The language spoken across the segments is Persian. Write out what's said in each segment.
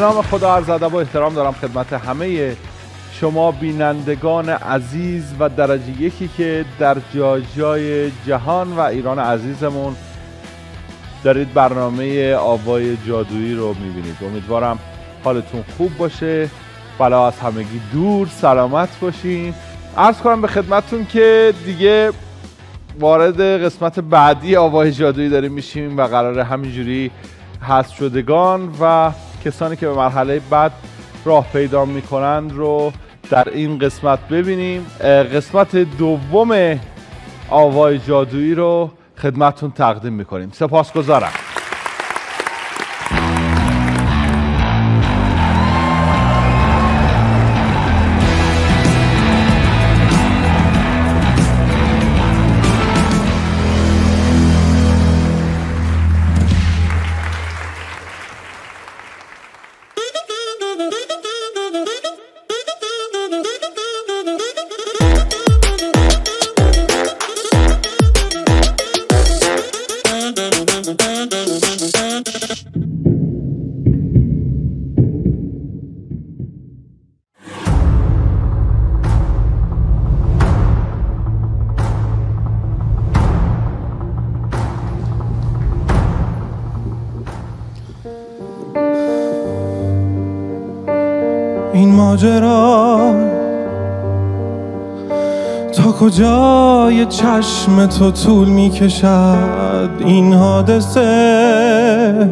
نام خدا عرض ادب و احترام دارم خدمت همه شما بینندگان عزیز و درجه یکی که در جای جای جهان و ایران عزیزمون دارید برنامه آوای جادویی رو می‌بینید. امیدوارم حالتون خوب باشه. بلا از همگی دور سلامت باشین. عرض کنم به خدمتتون که دیگه وارد قسمت بعدی آوای جادویی داریم میشیم و قرار همینجوری هست شدگان و کسانی که به مرحله بعد راه پیدا می‌کنند رو در این قسمت ببینیم. قسمت دوم آوای جادویی رو خدمتتون تقدیم می‌کنیم. سپاسگزارم. ماجرا. تا کجای چشم تو طول می کشد این حادثه؟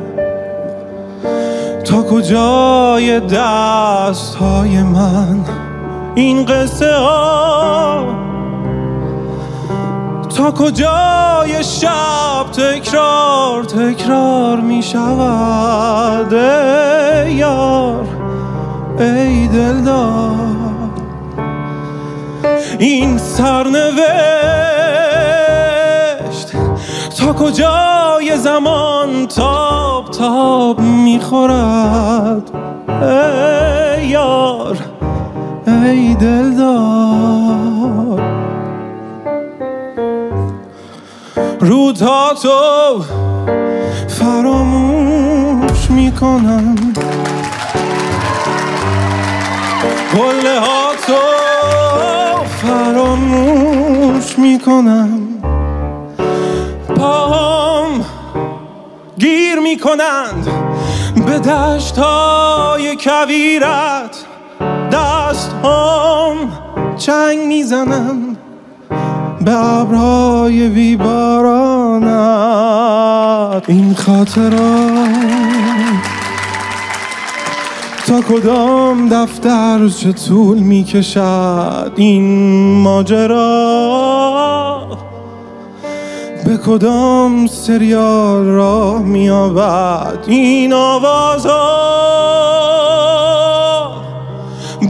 تا کجای دست های من این قصه ها؟ تا کجای شب تکرار تکرار می شود یار. ای دلدار. این سرنوشت تا کجای زمان تاب تاب می‌خورد؟ ای یار ای دلدار. روزها تو فراموش می‌کنم. قله ها تو فراموش می‌کنم. پاهم گیر می‌کنند. به دشت های کویرت دست هم چنگ می‌زنند. به ابرهای بیبارانت این خاطرات کدام دفتر چه طول می کشد این ماجرا؟ به کدام سریال راه می آود این آوازا؟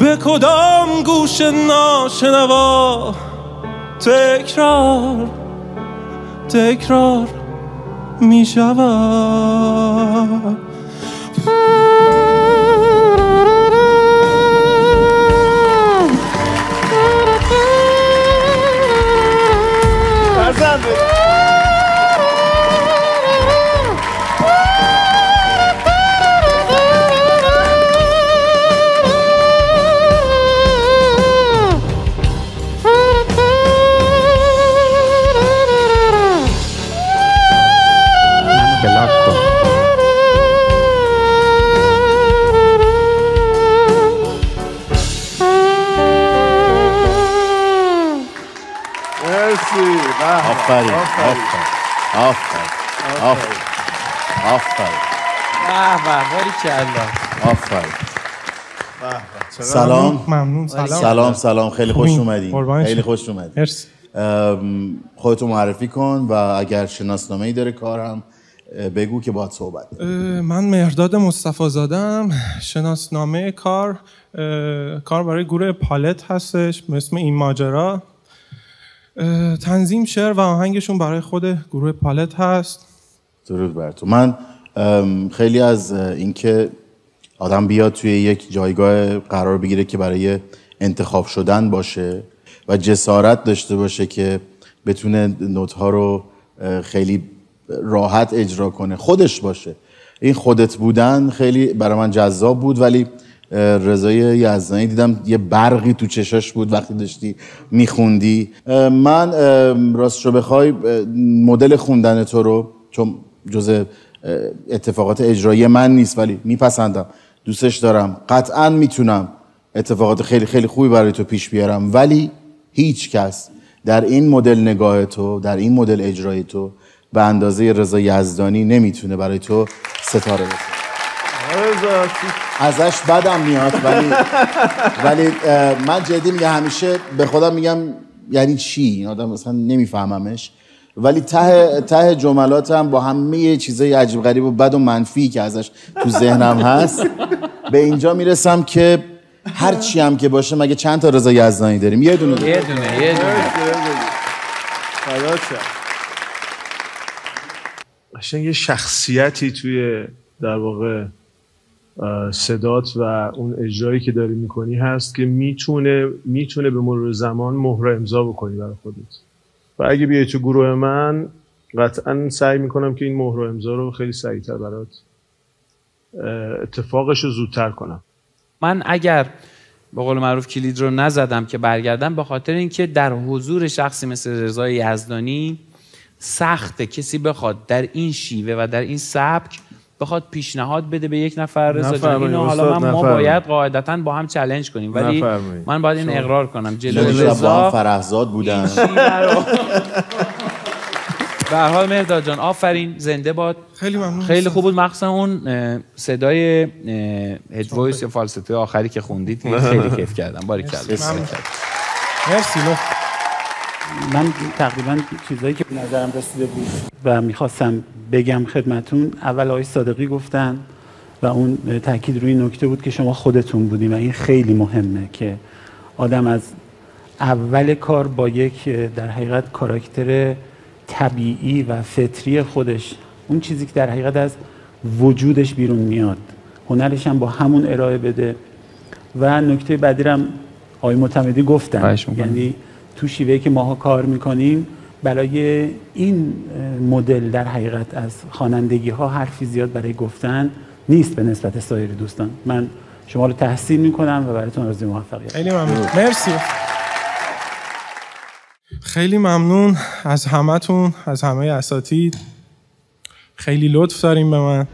به کدام گوش ناشنوا؟ تکرار تکرار می شود سلام. ممنون. سلام. سلام سلام. خیلی خوش؟ اومدین. خیلی. خوش اومدین. خودتو معرفی کن و اگر شناسنامه ای داره کارم بگو که باید صحبت من مهرداد مصطفی زادم. شناسنامه کار کار برای گروه پالت هستش به اسم این ماجرا. تنظیم شعر و آهنگشون برای خود گروه پالت هست. درود بر تو. من خیلی از اینکه آدم بیاد توی یک جایگاه قرار بگیره که برای انتخاب شدن باشه و جسارت داشته باشه که بتونه نوت ها رو خیلی راحت اجرا کنه خودش باشه. این خودت بودن خیلی برای من جذاب بود ولی رضای یزدانی دیدم یه برقی تو چشاش بود وقتی داشتی میخوندی. من راست رو بخوای مدل خوندن تو رو چون جز اتفاقات اجرایی من نیست ولی میپسندم. دوستش دارم. قطعا می‌تونم اتفاقات خیلی خیلی خوبی برای تو پیش بیارم. ولی هیچ کس در این مدل نگاه تو در این مدل اجرای تو به اندازه رضا یزدانی نمی‌تونه برای تو ستاره بسه ازش بدم میاد ولی ولی من جدی میگم همیشه به خودم میگم یعنی چی؟ این آدم مثلا نمیفهممش. ولی ته ته جملاتم با همه چیزای عجیب غریب و بد و منفی که ازش تو ذهنم هست به اینجا می‌رسم که هر چی هم که باشه مگه چند تا رضا یزدانی داریم؟ یه دونه. یه دونه یه دونه. یه شخصیتی توی در واقع صدات و اون اجرایی که داری می‌کنی هست که می‌تونه می‌تونه به مرور زمان مهر امضا بکنی برای خودت. و اگه بیای تو گروه من قطعا سعی می‌کنم که این مهر امضا رو خیلی سریعتر برات اتفاقش رو زودتر کنم. من اگر به قول معروف کلید رو نزدم که برگردم به خاطر اینکه در حضور شخصی مثل رضای یزدانی سخته. کسی بخواد در این شیوه و در این سبک بخواد پیشنهاد بده به یک نفر رضا اینو حالا من ما باید قاعدتا با هم challenge کنیم. ولی من باید این اقرار کنم. جلو رضا فرهزاد بودن. به حال مهداد جان آفرین. زنده باد. خیلی ممنون. خیلی خوب بود. مخصوصا اون صدای head voice یا falsetto ی آخری که خوندید خیلی کیف کردم. باری کردم مرسی من تقریبا چیزایی که به نظرم رسیده بود و می‌خواستم بگم خدمتون اول آقای صادقی گفتن و اون تاکید روی نکته بود که شما خودتون بودیم و این خیلی مهمه که آدم از اول کار با یک در حقیقت کاراکتر طبیعی و فطری خودش اون چیزی که در حقیقت از وجودش بیرون میاد هنرش هم با همون ارائه بده. و نکته بعدی هم آقای معتمدی گفتن. یعنی تو شیوهی که ماها کار می‌کنیم برای این مدل در حقیقت از خوانندگی ها حرفی زیاد برای گفتن نیست به نسبت سایر دوستان. من شما رو تحسین می‌کنم و براتون آرزوی موفقیت. خیلی ممنون. مرسی. خیلی ممنون از همتون از همه اساتید. خیلی لطف داریم به من.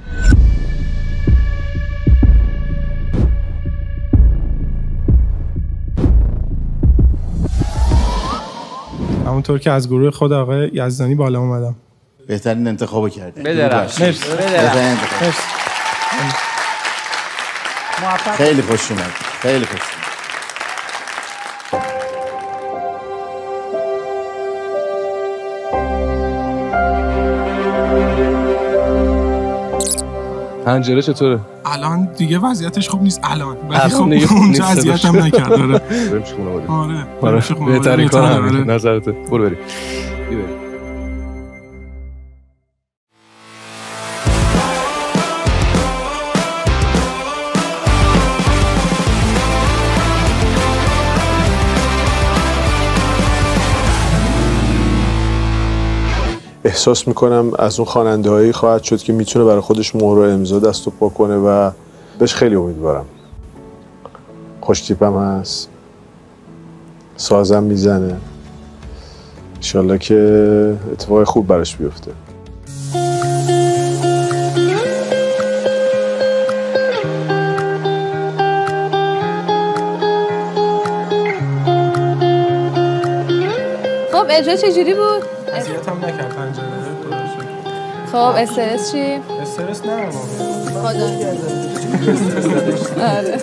همونطور که از گروه خود آقای یزدانی بالا اومدم. بهترین انتخاب کردی. بدرخش خیلی خوش اومد خیلی خوش پنجره چطوره؟ الان دیگه وضعیتش خوب نیست الان. ولی خب اونجا اذیتم نکرد داره آره آره بهترین کار همینه نظرته. برو بریم. احساس می‌کنم از اون خواننده هایی خواهد شد که می‌تونه برای خودش مهر و امضا دست و پا کنه و بهش خیلی امیدوارم. خوشتیپم هست. سازم می‌زنه. انشالله که اتفاق خوب براش بیفته. خب اجرا چجوری بود؟ خب استرس چی؟ استرس نه. خدا. آره.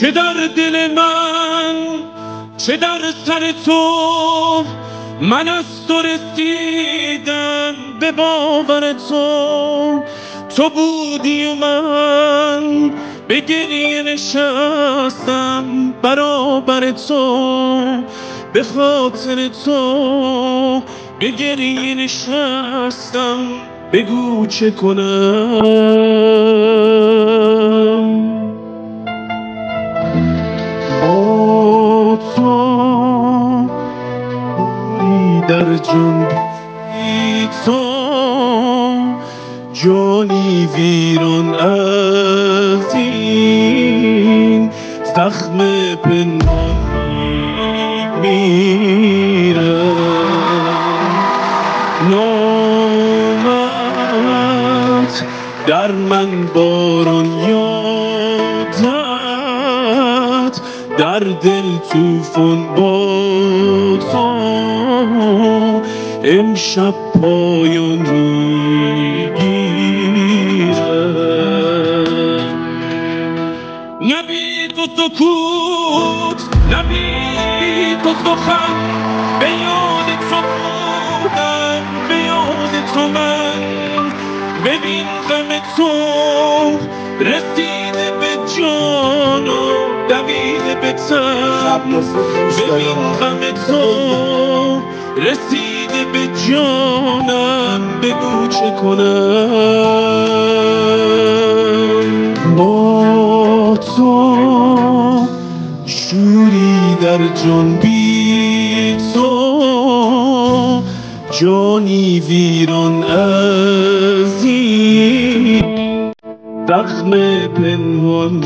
که در دل من چه در سر تو من از تو رسیدم به باور تو. تو بودی و من به گریه نشستم برابر تو. به خاطر تو به گریه نشستم بگو چه کنم. بی تو جانی ویران از این زخم پنهان میرم نامت در من باران یادت در دل توفان با امشب پایان می‌گیرم. نبی تو سکوت نبی تو سخن به یاد تو بودم به یاد تو من. ببین غم تو رسیده به جانم دویده به تن. ببین غم تو رسیده به جانم بگو چه کنم. با تو شوری در جان بی تو جانی ویران از این زخم پنهان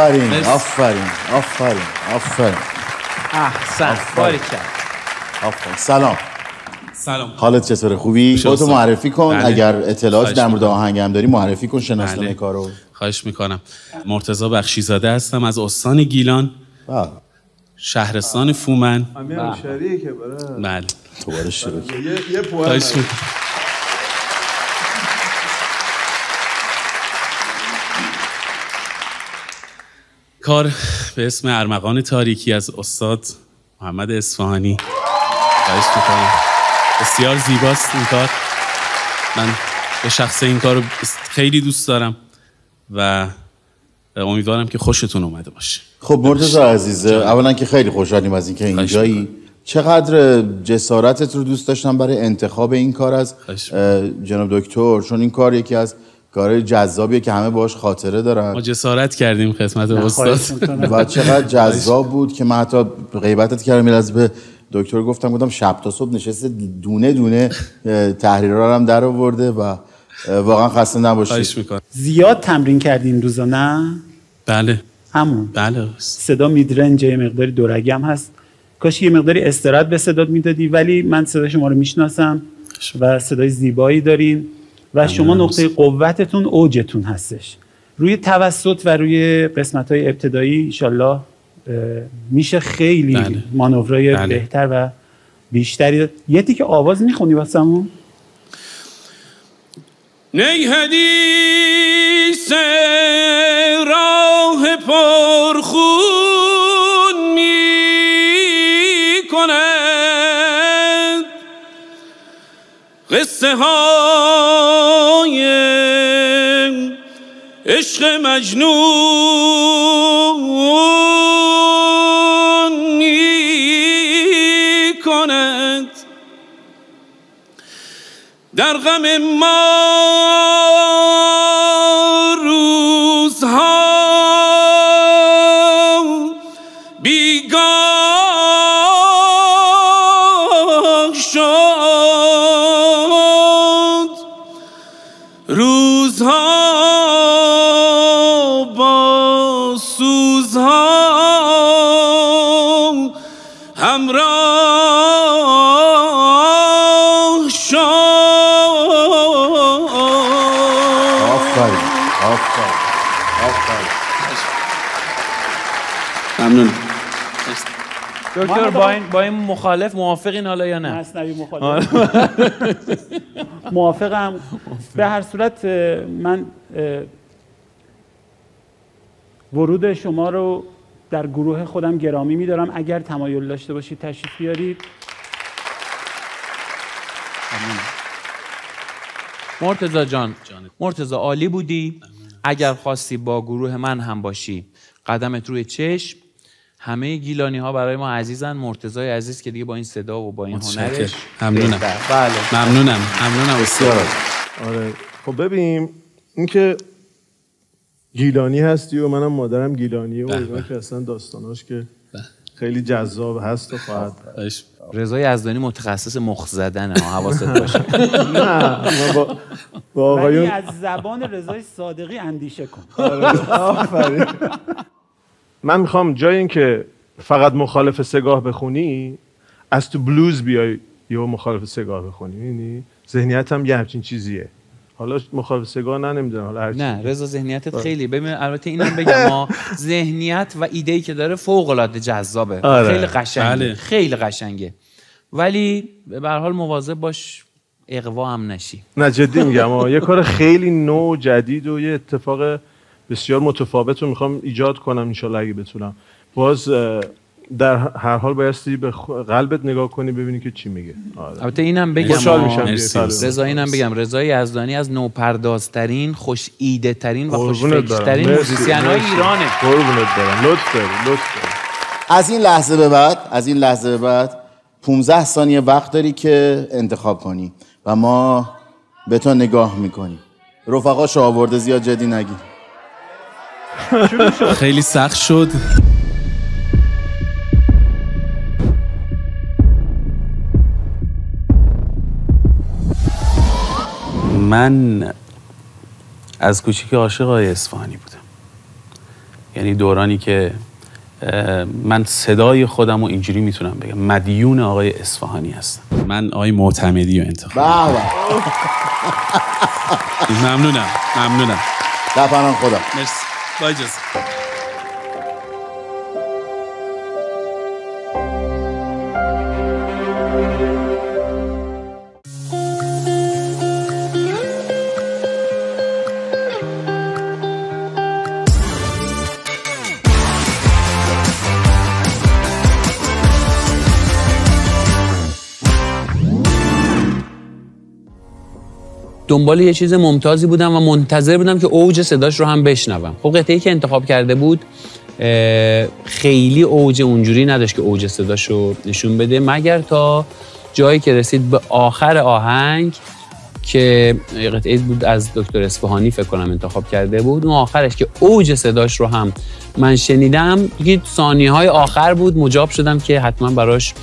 آفرین. آفرین آفرین آفرین احسن باریکلا آفرین سلام. سلام. حالت چطوره؟ خوبی؟ خودتو. معرفی کن. بله. اگر اطلاعاتی خواهش در مورد. آهنگم داری معرفی کن شناسنامه بله. کارو. خواهش می‌کنم. مرتضی بخشیزاده هستم از استان گیلان. بله. شهرستان فومن. همین شریعه که برای بله. دوباره شروع کرد. یه یه پویم خواهش می‌کنم. کار به اسم ارمغان تاریکی از استاد محمد اصفهانی. خواهش می‌کنم. بسیار زیباست این کار. من به شخص این کار رو خیلی دوست دارم و امیدوارم که خوشتون اومده باشه. خب مرتضی عزیزه اولا که خیلی خوشحالیم از اینکه اینجایی. چقدر جسارتت رو دوست داشتم برای انتخاب این کار از جناب دکتر؟ چون این کار یکی از کارهای جذابیه که همه باش خاطره دارن. ما جسارت کردیم خدمت استاد. و چقدر جذاب بود که من حتی غیبتت کردم لحظه به دکتر گفتم گفتم شب تا صبح نشسته دونه دونه تحریرها رو هم در آورده و واقعا خسته نباشید. زیاد تمرین کردین روزا نه؟ بله. همون. بله صدا میدرنج یه مقداری دورگم هست. کاش یه مقداری استرات به صدات می‌دادی ولی من صدا شما رو می‌شناسم و صدای زیبایی دارین و شما نقطه قوتتون اوجتون هستش روی توسط و روی قسمت های ابتدایی ایشالله میشه خیلی بله. مانورای بله. بهتر و بیشتری یه تیک آواز می‌خونی واسمون نی حدیث قصه های عشق مجنون می کند در غم ما دکتر با این با این مخالف موافقین حالا یا نه؟ مصنوی مخالف. موافقم. به هر صورت من ورود شما رو در گروه خودم گرامی میدارم. اگر تمایل داشته باشید تشریف بیارید. مرتزا جان مرتزا عالی بودی. اگر خواستی با گروه من هم باشی قدمت روی چشم. همه گیلانی ها برای ما عزیزن مرتزای عزیز که دیگه با این صدا و با این. هنرش ممنونم. بله. ممنونم. ممنونم. بسیار آره. خب ببین اینکه گیلانی هستی و منم مادرم گیلانیه و اینا. که اصلا داستاناش که خیلی جذاب هست و خواهد خواهش. رضا یزدانی متخصص مخ زدنه. ها حواست باشه. نه با, با آقایون از زبان رضای صادقی اندیشه کن. آفرین. من می‌خوام جای اینکه فقط مخالف سگاه بخونی از تو بلوز بیای یا مخالف سگاه بخونی می‌بینی ذهنیت هم یه همچین چیزیه حالا مخالف سگاه نه نمی‌دونم حالا. نه رضا ذهنیتت خیلی ببین البته اینم بگم ما ذهنیت و ایده ای که داره فوق العاده جذابه آره. خیلی قشنگه بله. خیلی قشنگه ولی به هر حال مواظب باش اقوا هم نشی نه جدی میگم. یه کار خیلی نو جدید و یه اتفاق بسیار متفاوت رو می‌خوام ایجاد کنم انشالله اگه بتونم. باز در هر حال بایستی به قلبت نگاه کنی ببینی که چی میگه. آره. البته اینم بگم. خوشحال میشم. رضا اینم بگم. رضا یزدانی از نوپردازترین خوش ایده ترین و خوش. فکرترین موزیسین های. ایرانه. قربونت برم. لطف داری لطف داری. از این لحظه به بعد از این لحظه به بعد 15 ثانیه وقت داری که انتخاب کنی و ما به تو نگاه می‌کنیم. رفقاش آورده زیاد جدی نگی خیلی سخت شد. من از کوچیک عاشق آقای اصفهانی بودم. یعنی دورانی که من صدای خودم رو اینجوری می‌تونم بگم. مدیون آقای اصفهانی هستم. من آقای معتمدی رو انتخاب ممنونم ممنونم. پناه خدا مرسی. با دنبال یه چیز ممتازی بودم و منتظر بودم که اوج صداش رو هم بشنوم. خب قطعه‌ای که انتخاب کرده بود خیلی اوج اونجوری نداشت که اوج صداش رو نشون بده مگر تا جایی که رسید به آخر آهنگ که قطعه بود از دکتر اصفهانی فکر کنم انتخاب کرده بود. اون آخرش که اوج صداش رو هم من شنیدم یه ثانیه های آخر بود مجاب شدم که حتما براش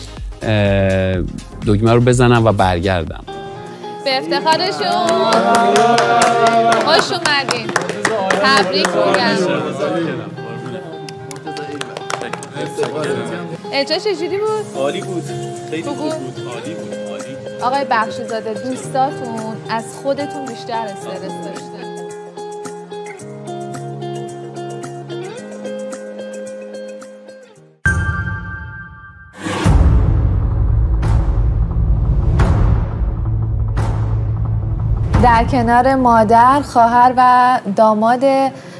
دکمه رو بزنم و برگردم. به افتخارشون. خوش اومدین. تبریک میگم. اجرا چجوری بود؟ عالی بود. خیلی خوب بود؟ عالی بود. آقای بخشیزاده دوستاتون از خودتون بیشتر استرس داشتن. در کنار مادر، خواهر و داماد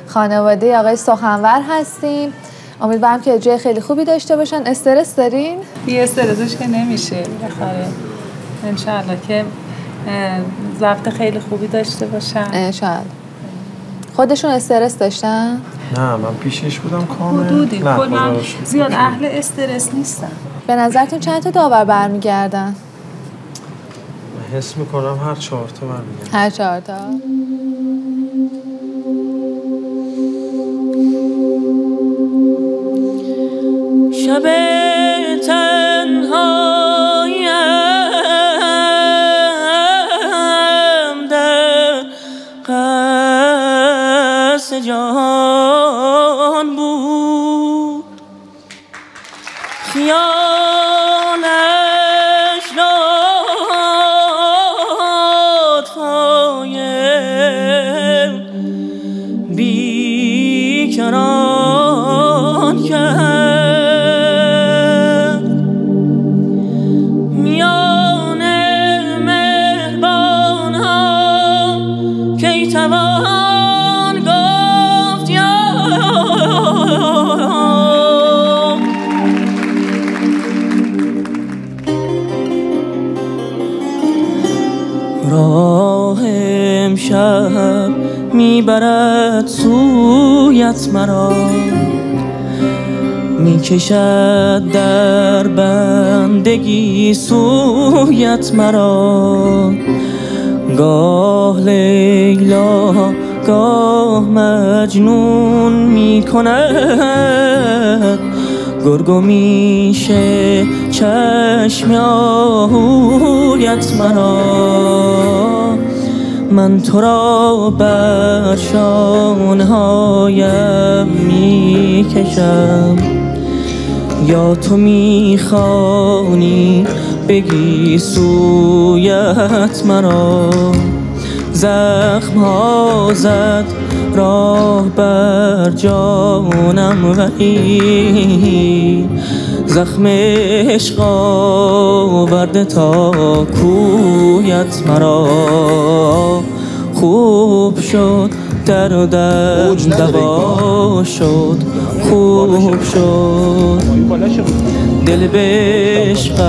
خانواده آقای سخنور هستیم. امیدوارم که اجرای خیلی خوبی داشته باشن. استرس دارین؟ یه استرسش که نمیشه. بالاخره انشاءالله که ضبط خیلی خوبی داشته باشن. شاید خودشون استرس داشتن؟ نه من پیشش بودم کامل. حدودی. زیاد اهل استرس نیستن. به نظرتون چند تا داور برمیگردن؟ من حس می‌کنم هر چهار تا برمیگردم هر چهار تا. شب تنهایم کرد. میان مهربان ها که توان گفت یا راه امشب می‌برد سویت مرا. می‌کشد در بندگی سویت مرا. گاه لیلا گاه مجنون می‌کند. گرگو میشه چشم آهویت مرا. من تو را بر شانهایم می‌کشم. یا تو می‌خوانی بگی سویت مرا؟ زخم ها زد راه بر جانم ولی زخم عشق آورده تا کویت مرا؟ خوب شد دردم دوا شد خوب شد. دل بشقت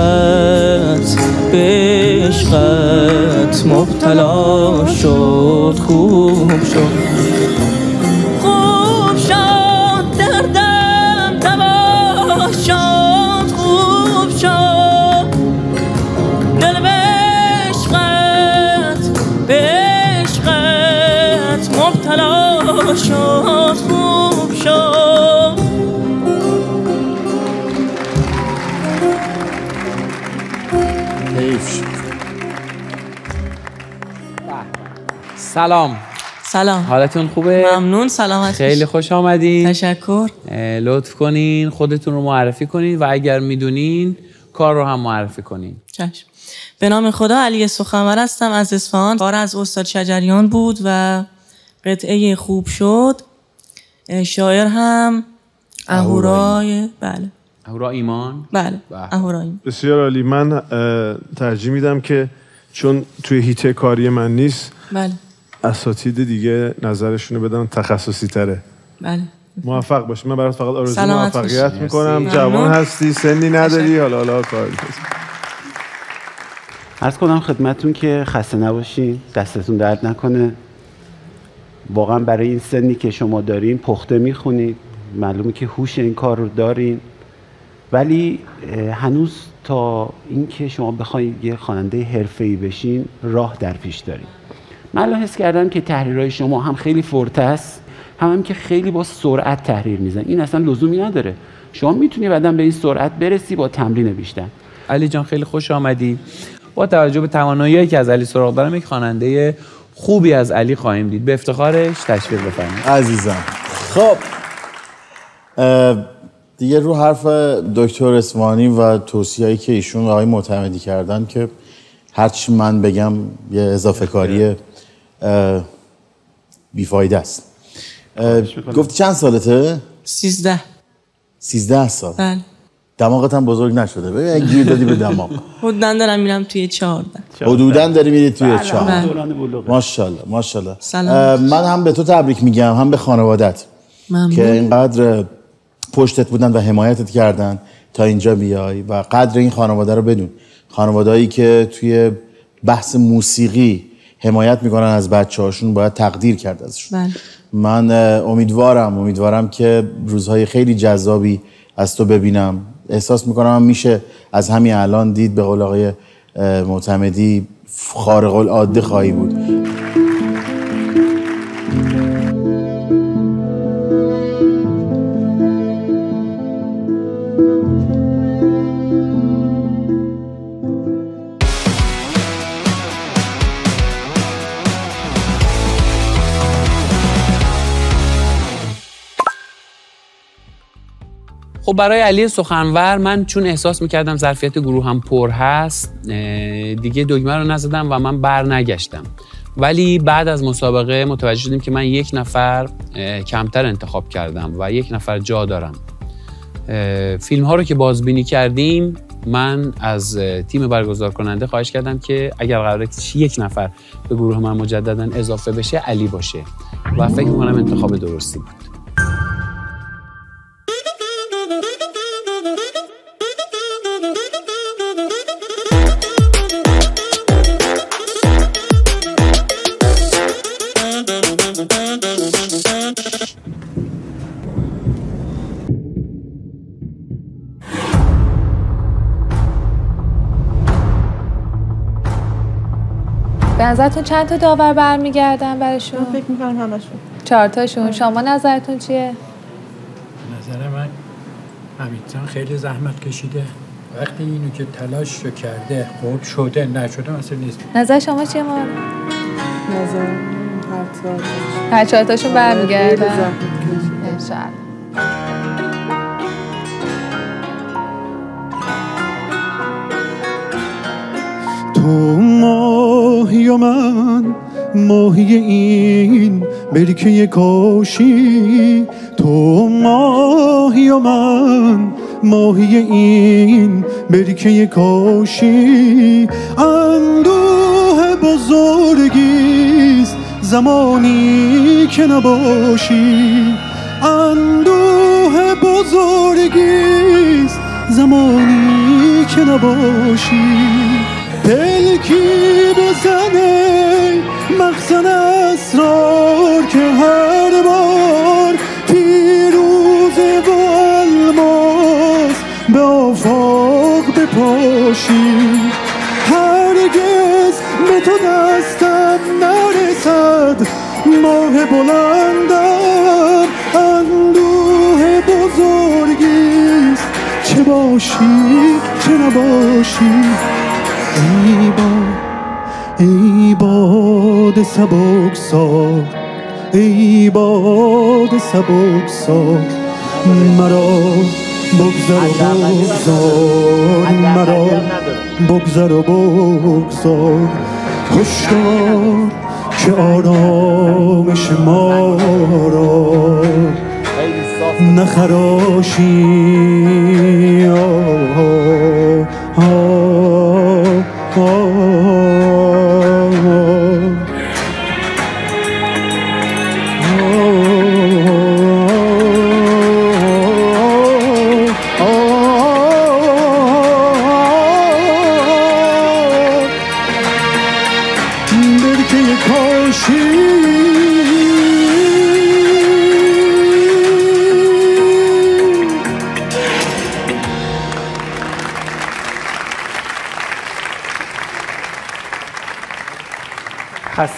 بشقت مبتلا شد خوب شد. سلام. سلام. حالتون خوبه؟ ممنون. سلامت خیلی خوش آمدین. تشکر. لطف کنین خودتون رو معرفی کنین و اگر می‌دونین کار رو هم معرفی کنین. چشم. به نام خدا علی سخنور هستم. از اصفهان کار از استاد شجریان بود و قطعه خوب شد. شاعر هم. اهورای بله. اهورا ایمان؟ بله. اهورای بسیار عالی. من ترجیح میدم که چون توی هیته کاری من نیست بله. اساتید دیگه نظرشون رو بدن تخصصی تره بله. موفق باشی من برات فقط آرزوی سلامت موفقیت. می‌کنم. مرسی. جوان. هستی سنی نداری حالا حالا کار عرض کنم خدمتون که خسته نباشین. دستتون درد نکنه. واقعا برای این سنی که شما دارین پخته می‌خونید. معلومه که هوش این کار رو دارین. ولی هنوز تا اینکه شما بخواید یه خواننده حرفه‌ای بشین راه در پیش دارین. من الان حس کردم که تحریرهای شما هم خیلی فرته است هم, هم که خیلی با سرعت تحریر میزن این اصلا لزومی نداره. شما می‌تونی بعدا به این سرعت برسی با تمرین بیشتر. علی جان خیلی خوش آمدی. با توجه به توانایی که از علی سراغ دارم یک خواننده خوبی از علی خواهیم دید. به افتخارش تشویق بفرمایید. عزیزم. خب. دیگه رو حرف دکتر اسمانی و توصیه‌ای که ایشون آقای معتمدی کردن که هرچی من بگم یه اضافه کاری اه، بیفایده است. اه، گفتی چند سالته؟ سیزده. سیزده سال. بله. دماغت هم بزرگ نشده. ببین اگه گیر دادی به دماغ. حدودا دارم میرم توی چهارده. حدودا داری میری توی بله، چهار بله. ماشاءالله ماشاءالله. سلام. اه، من هم به تو تبریک میگم هم به خانوادت. ممنون. که اینقدر پشتت بودن و حمایتت کردن تا اینجا بیای و قدر این خانواده رو بدون. خانوادهایی که توی بحث موسیقی حمایت می‌کنن از بچه هاشون باید تقدیر کرد ازشون. بله. من امیدوارم امیدوارم که روزهای خیلی جذابی از تو ببینم. احساس می‌کنم هم میشه از همین الان دید به قول آقای معتمدی خارق العاده خواهی بود. خب برای علی سخنور من چون احساس می‌کردم ظرفیت گروه هم پر هست دیگه دگمه رو نزدم و من بر نگشتم. ولی بعد از مسابقه متوجه شدیم که من یک نفر کمتر انتخاب کردم و یک نفر جا دارم. فیلم ها رو که بازبینی کردیم من از تیم برگزار کننده خواهش کردم که اگر قراره یک نفر به گروه من مجددا اضافه بشه علی باشه. و فکر می‌کنم انتخاب درستی بود. نظرتون چند تا داور برمیگردن براشون فکر می‌کنم همشون. چهار تاشون شما نظرتون چیه؟ نظر من حمیدزن خیلی زحمت کشیده. وقتی اینو که تلاش رو کرده خوب شده نشده مثل نیست. نظر شما چیه ما نظر هر چهار تاشون خیلی برمیگردن زحمت انشالله تو ماهی و من ماهی این برکه کاشی. تو ماهی و من ماهی این برکه کاشی. اندوه بزرگیست زمانی که نباشی. اندوه بزرگیست زمانی که نباشی. پلکی بزنه مخزن اسرار که هر بار پیروزه و الماس به آفاق بپاشی. هرگز به تو دستم نرسد ماه بلندم اندوه بزرگیست چه باشی چه نباشی؟ ای باد ای باد سبک سار ای باد سبک سار مرا بگذر و بگذار مرا بگذر و بگذار. هشدار که آرامش ما را نخراشی آه آه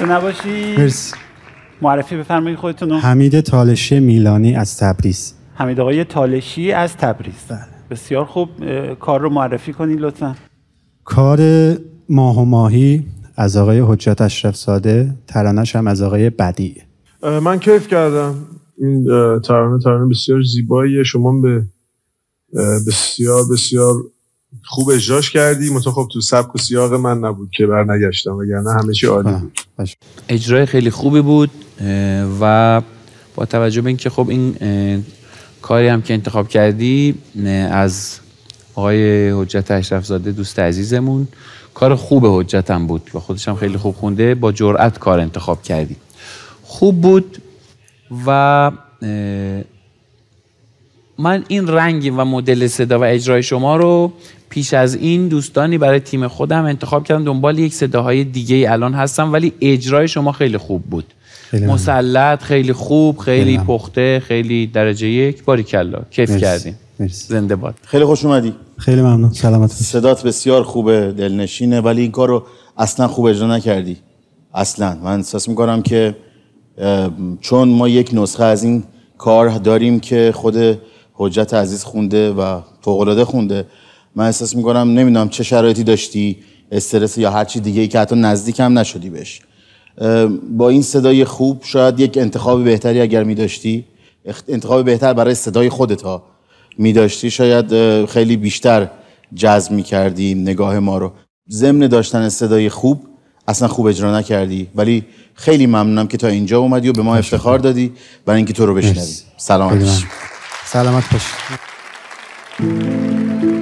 خسته نباشی. مرسی. معرفی بفرمایید خودتون رو. حمید تالشی میلانی از تبریز. حمید آقای تالشی از تبریز. بسیار خوب. کار رو معرفی کنید لطفا. کار ماه و ماهی از آقای حجت اشرف زاده ترانش هم از آقای بدی. من کیف کردم. این ترانه ترانه بسیار زیباییه. شما به بسیار بسیار خوب اجراش کردی؟ منتها خب تو سبک و سیاق من نبود که برنگشتم وگرنه همه چی عالی بود. اجرای خیلی خوبی بود و با توجه به اینکه خب این کاری هم که انتخاب کردی از آقای حجت اشرف زاده دوست عزیزمون کار خوب حجت هم بود و خودش هم خیلی خوب خونده با جرأت کار انتخاب کردی. خوب بود و من این رنگ و مدل صدا و اجرای شما رو پیش از این دوستانی برای تیم خودم انتخاب کردم. دنبال یک صداهای دیگه الان هستم ولی اجرای شما خیلی خوب بود. خیلی. مسلط خیلی خوب خیلی ممنون. پخته خیلی درجه یک. باریکلا کیف مرسی. کردیم. زنده باد. خیلی خوش اومدی. خیلی ممنون. سلامت باشی. صدات بسیار خوبه دلنشینه ولی این کار رو اصلا خوب اجرا نکردی. اصلا. من احساس می‌کنم که چون ما یک نسخه از این کار داریم که خود حجت عزیز خونده و فوقالعاده خونده. من احساس می‌کنم نمی‌دونم چه شرایطی داشتی استرس یا هر چی دیگه ای که حتی نزدیک هم نشدی بهش. با این صدای خوب شاید یک انتخاب بهتری اگر می داشتی انتخاب بهتر برای صدای خودت ها می داشتی شاید خیلی بیشتر جذب می کردی نگاه ما رو. ضمن داشتن صدای خوب اصلا خوب اجرا نکردی. ولی خیلی ممنونم که تا اینجا اومدی و به ما افتخار دادی. برای اینکه تو رو بشنویم مرسی. سلامت خیلی باشی. ممنون. سلامت باشی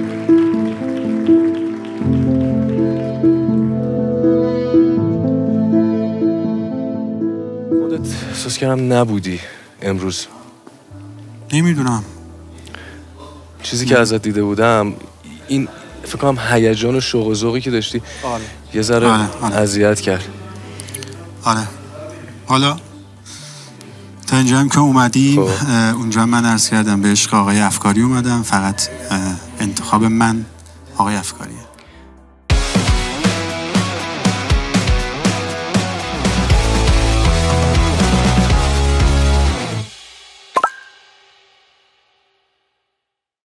خودت احساس کردم نبودی امروز نمی‌دونم چیزی که ازت دیده بودم این فکر کنم هیجان و شوق و ذوقی که داشتی آره. یه ذره آره، آره. اذیت کرد آره حالا تا اینجا هم که اومدیم خب. اونجا من عرض کردم به عشق آقای افکاری اومدم فقط انتخاب من آقای افکاریه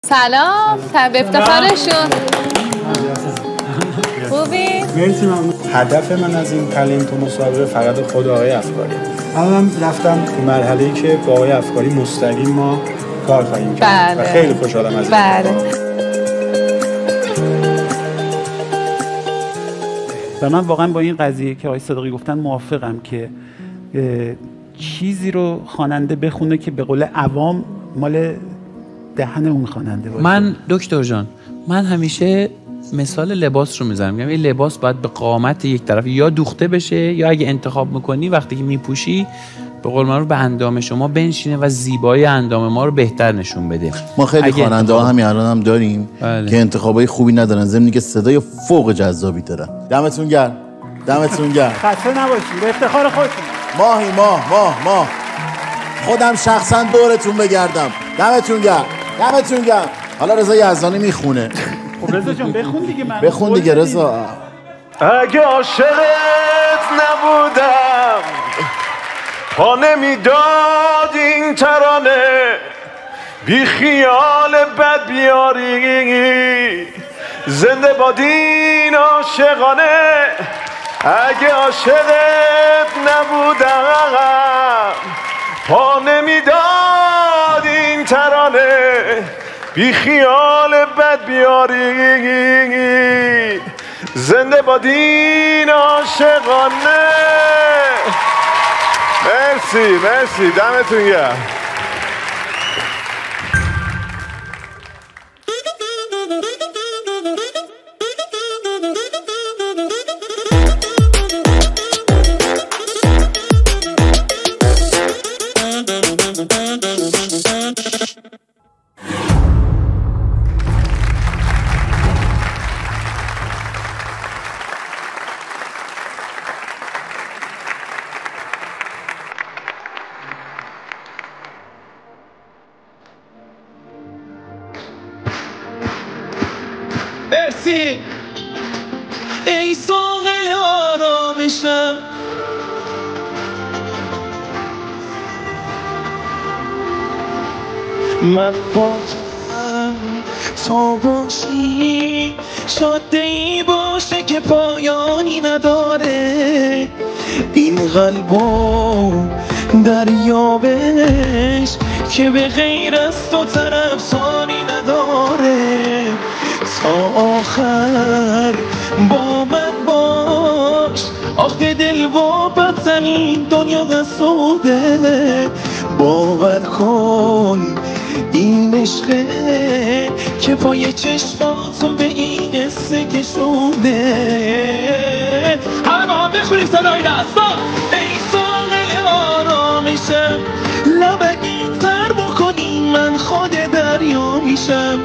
سلام, سلام. به افتخارشون خوبی؟ مرسی ممنون. هدف من از این تعلیم تو مسابقه فقط خود آقای افکاری الان رفتم تو مرحله ای که با آقای افکاری مستقیم ما کار خواهیم کرد. بله. و خیلی خوشحالم از بله. و من واقعا با این قضیه که آقای صادقی گفتن موافقم که چیزی رو خواننده بخونه که به قول عوام مال دهن اون خواننده باشه. من دکتر جان من همیشه مثال لباس رو می‌زنم میگم این لباس باید به قامت یک طرف یا دوخته بشه یا اگه انتخاب می‌کنی وقتی که میپوشی به قول معروف به اندام شما بنشینه و زیبایی اندام ما رو بهتر نشون بده. ما خیلی خواننده ها انتخاب- همین الان هم داریم بله. که انتخابای خوبی ندارن. ضمنی که صدای فوق جذابی دارن. دمتون گرم. دمتون گرم. خسته نباشید. به افتخار خودتون. ماهی ماه ماه ماه. خودم شخصا دورتون بگردم. دمتون گرم. دمتون گرم. حالا رضا یزدانی می‌خونه. خب رضا جان بخون دیگه من بخون دیگه رضا. اگه عاشقت نبودم پا نمی‌داد این ترانه بی خیال بد بیاری. زنده بادین عاشقانه اگه عاشقت نبودم پا نمی‌داد این ترانه بی خیال بد بیاری. زنده بادین عاشقانه. مرسی مرسی. دمتون گرم. که به غیر از تو طرف ثانی نداره. تا آخر با من باش. آخه دل با این دنیا قصوده باور کن این عشقه که پای چشماتون به این قصه کشونده. همه با هم بخونیم صدای دستا میشم.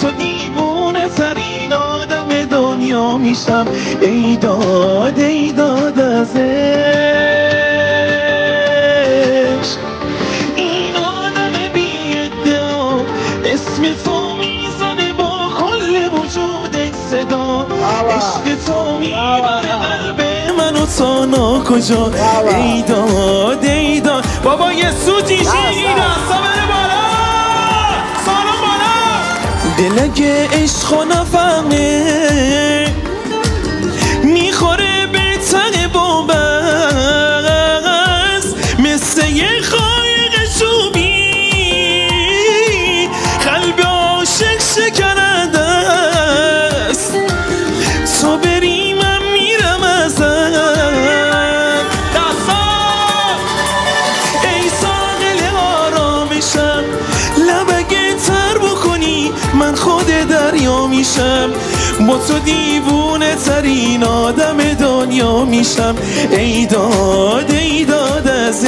تو دیوونه ترین آدم دنیا میشم. ای داد ای داد از عشق. این آدم بی ادعا اسم تو می‌زنه با کل وجود صدا. عشق تو می‌بره قلب منو تا ناکجا ای داد ای داد. بابا یه سوتی شیرین دل اگه عشق و نفهمه با تو دیوونه ترین آدم دنیا میشم. ای داد ای داد از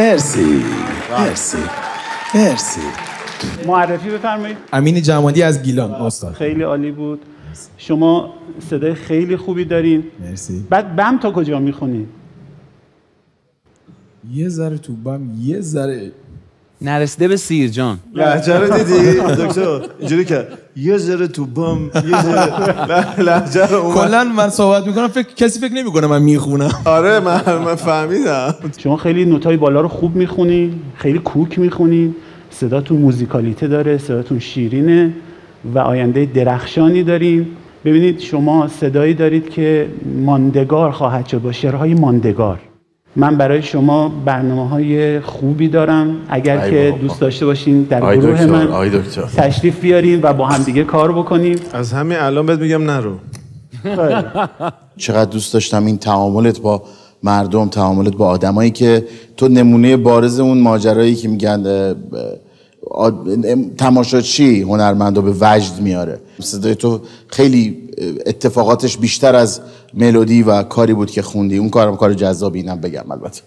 مرسی. مرسی. مرسی. معرفی بفرمایید. امین جمادی از گیلان استاد. خیلی عالی بود. شما صدای خیلی خوبی دارین. مرسی. بعد بم تا کجا می‌خونید یه ذره تو بم یه ذره نرسیده به سیر جان. لحجه رو دیدی؟ دکتر اینجوری کرد یه ذره تو بم یه ذره لحجه رو کلا من صحبت می‌کنم فکر کسی فکر نمی‌کنه من می‌خونم. آره من من فهمیدم. شما خیلی نوتای بالا رو خوب می‌خونین خیلی کوک می‌خونین صداتون موزیکالیته داره صداتون شیرینه و آینده درخشانی دارین. ببینید شما صدایی دارید که ماندگار خواهد شد با شعرهای ماندگار. من برای شما برنامه های خوبی دارم اگر که. دوست داشته باشین در آی گروه دکتر، من آی دکتر. تشریف بیارین و با همدیگه کار بکنیم از همین الان بهت میگم نرو چقدر دوست داشتم این تعاملت با مردم تعاملت با آدمایی که تو نمونه بارز اون ماجرایی که میگن تماشاچی هنرمند رو به وجد میاره؟ صدای تو خیلی اتفاقاتش بیشتر از ملودی و کاری بود که خوندی. اون کارم کار جذابی اینم بگم البته.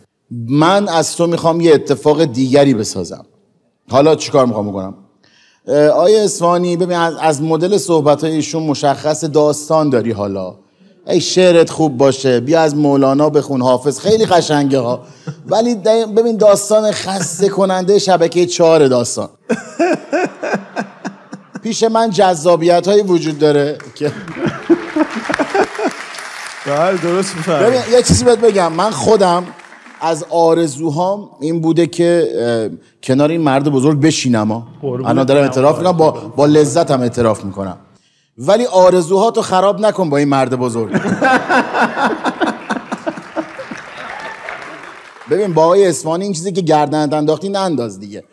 من از تو می‌خوام یه اتفاق دیگری بسازم. حالا چیکار می‌خوام بکنم؟ اه، آیا اسفانی ببین از, از مدل صحبت ایشون مشخص داستان داری حالا. ای شعرت خوب باشه بیا از مولانا بخون حافظ خیلی قشنگه ها. ولی ببین داستان خسته کننده شبکه چهار داستان. پیش من جذابیت هایی وجود داره که بله درست ببین یه چیزی بهت بگم. من خودم از آرزوهام این بوده که کنار این مرد بزرگ بشینم ها. الان دارم. اعتراف می‌کنم با, با لذتم اعتراف می‌کنم. ولی آرزوهاتو خراب نکن با این مرد بزرگ ببین با آقای اسفانی این چیزی که گردنت انداختی ننداز دیگه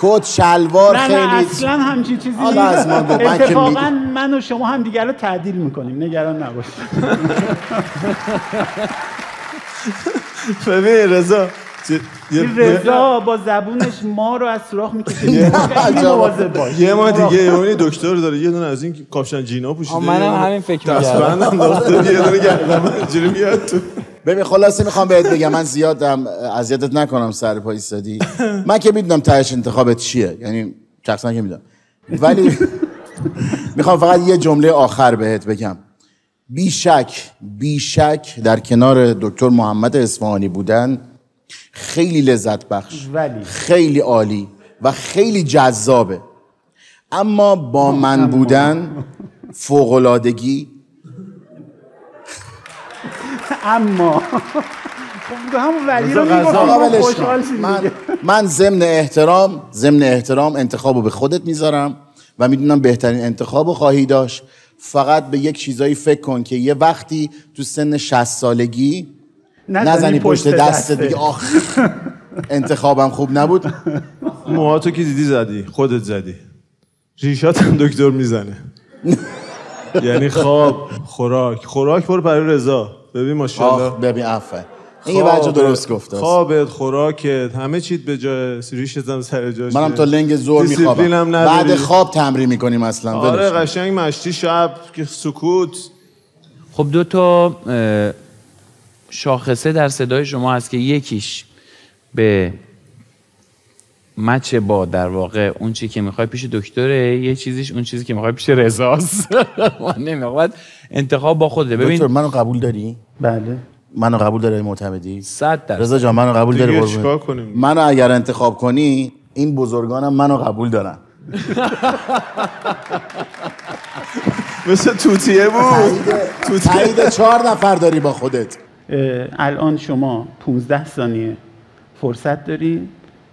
کت شلوار نه خیلی نه اصلا همچین چیزی حالا از ما گفت. من که اتفاقا. من و شما هم دیگر رو تعدیل می‌کنیم نگران نباشید ببین رضا این رضا با زبونش ما رو از سوراخ می‌کشه. یه- خیلی مواظب باش. یه ماه دیگه یه دکتر داره یه دونه از این کاپشن جینا پوشیده. منم یه همین فکر می‌کردم. انداخته یه دونه گردن اینجوری میاد تو. ببین خلاصه می‌خوام بهت بگم من زیادم اذیتت نکنم سر پای ایستادی من که می‌دونم تهش انتخابت چیه یعنی شخصا که می‌دونم. ولی می‌خوام فقط یه جمله آخر بهت بگم. بی شک بی شک در کنار دکتر محمد اصفهانی بودن خیلی لذت بخش ولی. خیلی عالی و خیلی جذابه. اما با من بودن فوقلادگی اما. همون ولی رو من. من ضمن احترام ضمن احترام انتخابو به خودت می‌ذارم و می‌دونم بهترین انتخابو خواهی داشت. فقط به یک چیزایی فکر کن که یه وقتی تو سن 60 سالگی نزنی نزنی پشت پشت دستت دسته. بگی آخ انتخابم خوب نبود. موهاتو که دیدی زدی؟ خودت زدی. ریشات هم دکتر می‌زنه. یعنی خواب خوراک. خوراک برو برای رضا. ببین ماشاءالله. ببین عفه این بچه درست گفته خوابت خوراکت همه چیت به جای ریشت هم سر جاشه. منم تا لنگ زور میخوابم. بعد. خواب تمرین می‌کنیم اصلا آره. قشنگ مشتی شب که سکوت. خب دو تا شاخصه در صدای شما هست که یکیش به مچ با در واقع اون چی که می‌خوای پیش دکتره یه چیزیش اون چیزی که می‌خوای پیش رضاست. من نمی‌خواد انتخاب با خوده دکتر ببین منو قبول داری؟ بله. منو قبول داری معتمدی؟ 100 درصد. رضا جان منو قبول داری؟ چیکار کنیم؟ منو اگر انتخاب کنی این بزرگانم منو قبول دارن. مثل توتیه بود. تایید چهار نفر داری با خودت. الان شما 15 ثانیه فرصت دارین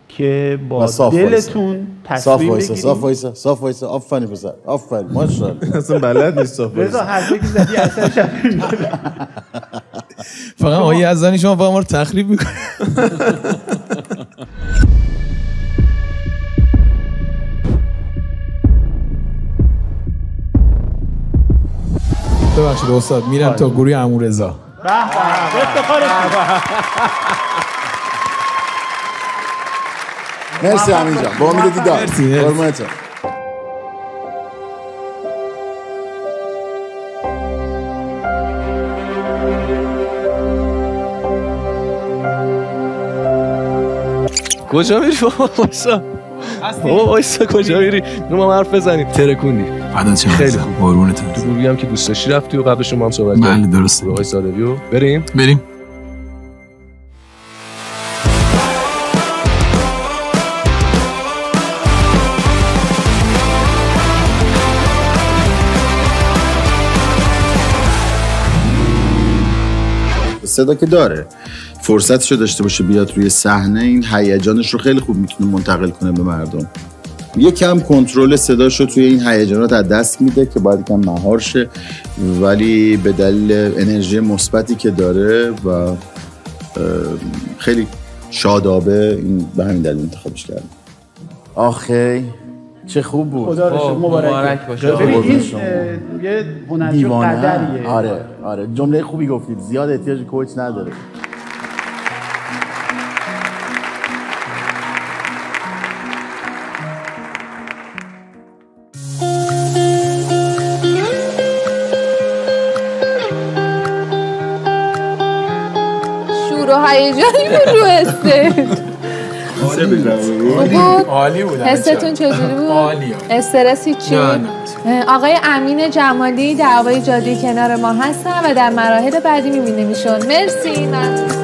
که با. دلتون صاف تصمیم وایسا صاف بگیرید وایسا صاف وایسا. آفرین پسر آفرین ماشاءالله. اصلا بلد نیست صاف رضا حرفی که زدی اصلا. فقط آقای یزدانی شما فقط ما رو تخریب می‌کنه ببخشید استاد میرم تا گروه امورزا به. به افتخارتون. مرسی همین جان. با امید دیدار. قربونتون. کجا میری؟ بابا وایسا. بابا وایسا کجا میری؟ رو ما حرف بزنیم. ترکوندی. بعد چه خیلی خوب. خوب قربونت. تو گروهی هم که دوست داشتی رفتی و قبلش ما هم صحبت بله، کردیم درسته. گروه های صادقی و بریم. بریم. صدا که داره. فرصتشو داشته باشه بیاد روی صحنه این هیجانش رو خیلی خوب می‌تونه منتقل کنه به مردم. یکم کنترل صداش رو توی این هیجانات از دست میده که باید یکم مهار شه. ولی به دلیل انرژی مثبتی که داره و خیلی شادابه این به همین دلیل انتخابش کردم. آخه چه خوب بود. خدا رو شکر مبارک, مبارک باشه. این یه هنرجو قدریه. آره آره. جمله خوبی گفتید. زیاد احتیاج کوچ نداره. بود رو بود عالی بود حستون چی. چجوری بود؟ عالی. استرس هیچی؟ نه. آقای امین جمالی در آقای جادوی کنار ما هستن و در مراحل بعدی میبینیمشون مرسی ممنون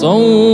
صورت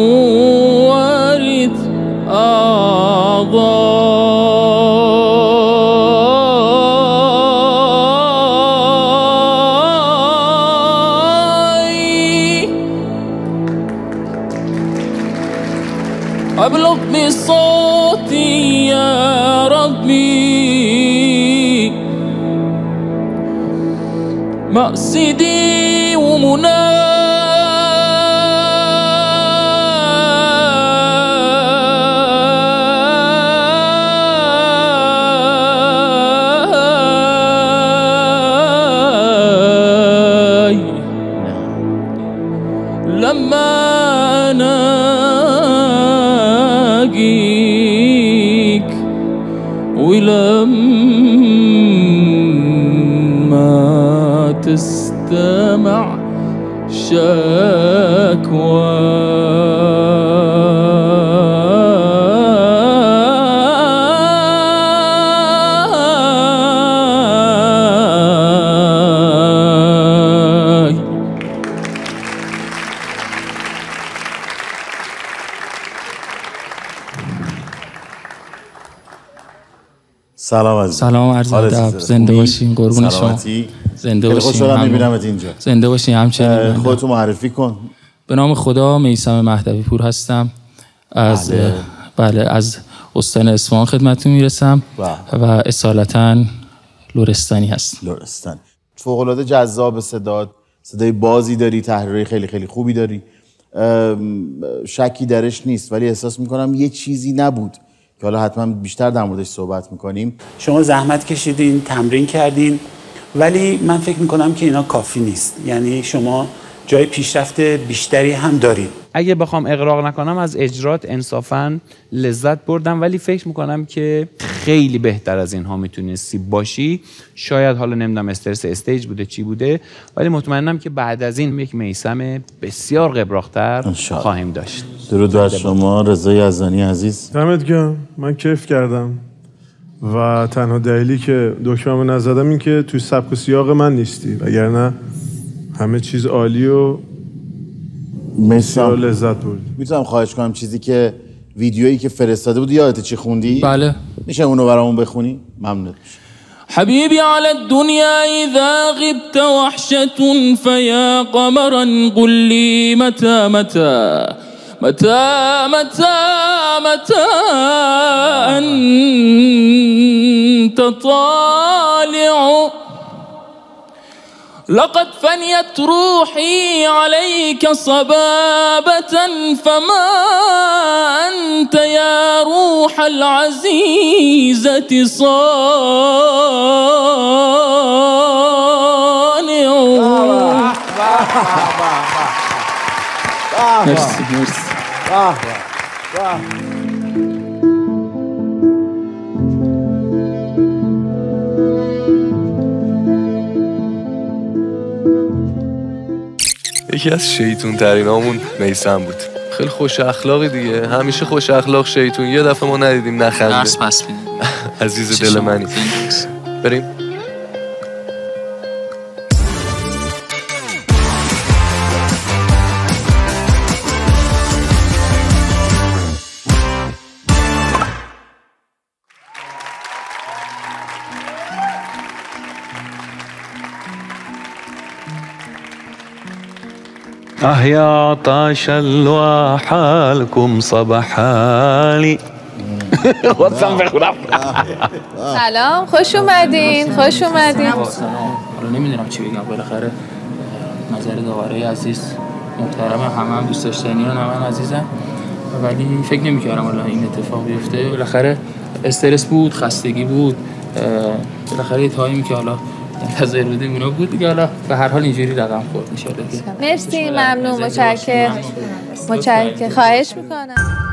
سلام عزیز سلام عرض حالت ادب؟ زنده؟ باشین قربون شما سلامتی؟ زنده باشین خوشحالم. میبینمت اینجا زنده باشین همچنین. خودتو معرفی کن به نام خدا میسم مهدوی پور هستم از بله. بله از استان اصفهان خدمتتون می‌رسم بله. و اصالتا لورستانی هست لرستان فوق‌العاده جذاب صدات صدای بازی داری تحریرهای خیلی خیلی خوبی داری شکی درش نیست ولی احساس می‌کنم یه چیزی نبود که حالا حتما بیشتر در موردش صحبت می‌کنیم. شما زحمت کشیدین تمرین کردین ولی من فکر می‌کنم که اینا کافی نیست. یعنی شما جای پیشرفت بیشتری هم دارید اگه بخوام اقراق نکنم از اجرات انصافا لذت بردم ولی فکر می‌کنم که خیلی بهتر از اینها می‌تونستی باشی. شاید حالا نمی‌دونم استرس استیج بوده چی بوده ولی مطمئنم که بعد از این یک میسم بسیار قبراختر انشاءالله. خواهیم داشت. درود بر شما رضا یزدانی عزیز. دمت گرم. من کیف کردم. و تنها دلیلی که دکمه نزدم این که توی سبک و سیاق من نیستی وگرنه همه چیز عالی و مثال لذت برد. می‌تونم خواهش کنم چیزی که ویدیویی که فرستاده بود یادت چی خوندی؟ بله. میشه اونو برامون بخونی؟ ممنون حبيبي على الدنيا إذا غبت وحشة فيا قمرا قل لي متى متى متى متى متى أنت طالع لقد فنيت روحي عليك صبابة فما أنت يا روح العزيزة صانع. مرسی مرسی یکی از شیطون ترینامون میسم بود. خیلی خوش اخلاقی دیگه. همیشه خوش اخلاق شیطون. یه دفعه ما ندیدیم نخنده. درس پس عزیز دل منی. بریم. اه يا طاش حالكم صبحالي خواستم بخونم سلام خوش اومدین خوش اومدین. حالا نمی‌دونم چی بگم. بالاخره نظر داوره عزیز. محترم همه هم دوست داشتنی هم من عزیزم. ولی فکر نمی‌کردم حالا این اتفاق بیفته. بالاخره استرس بود خستگی بود. بالاخره یه تایمی که حالا منتظر بودیم اینا بود دیگه. حالا به هر حال اینجوری رقم خورد میشه مرسی ممنون متشکر متشکر خواهش می‌کنم.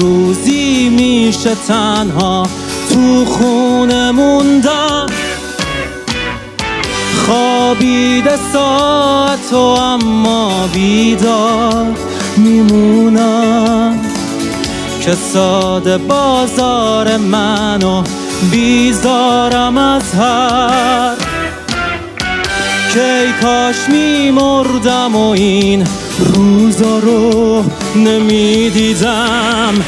روزی میشه تنها تو خونه موندم خوابیده ساعت و اما بیدار میمونم. که ساده بازار منو بیزارم از هر. کی کاش میمردم و این روزا رو نمی‌دیدم.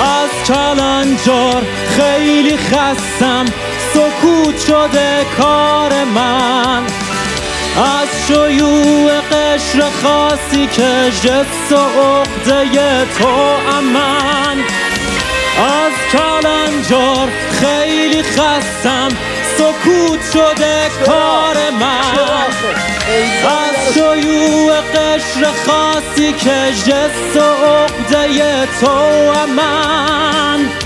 از کلنجار خیلی خستم. سکوت شده کار من. از شیوع قشر خاصی که جس و عقده تو امن. از کلنجار خیلی خستم. سکوت شده کار من. از شیوع قشر خاصی که جس و عقده تو من.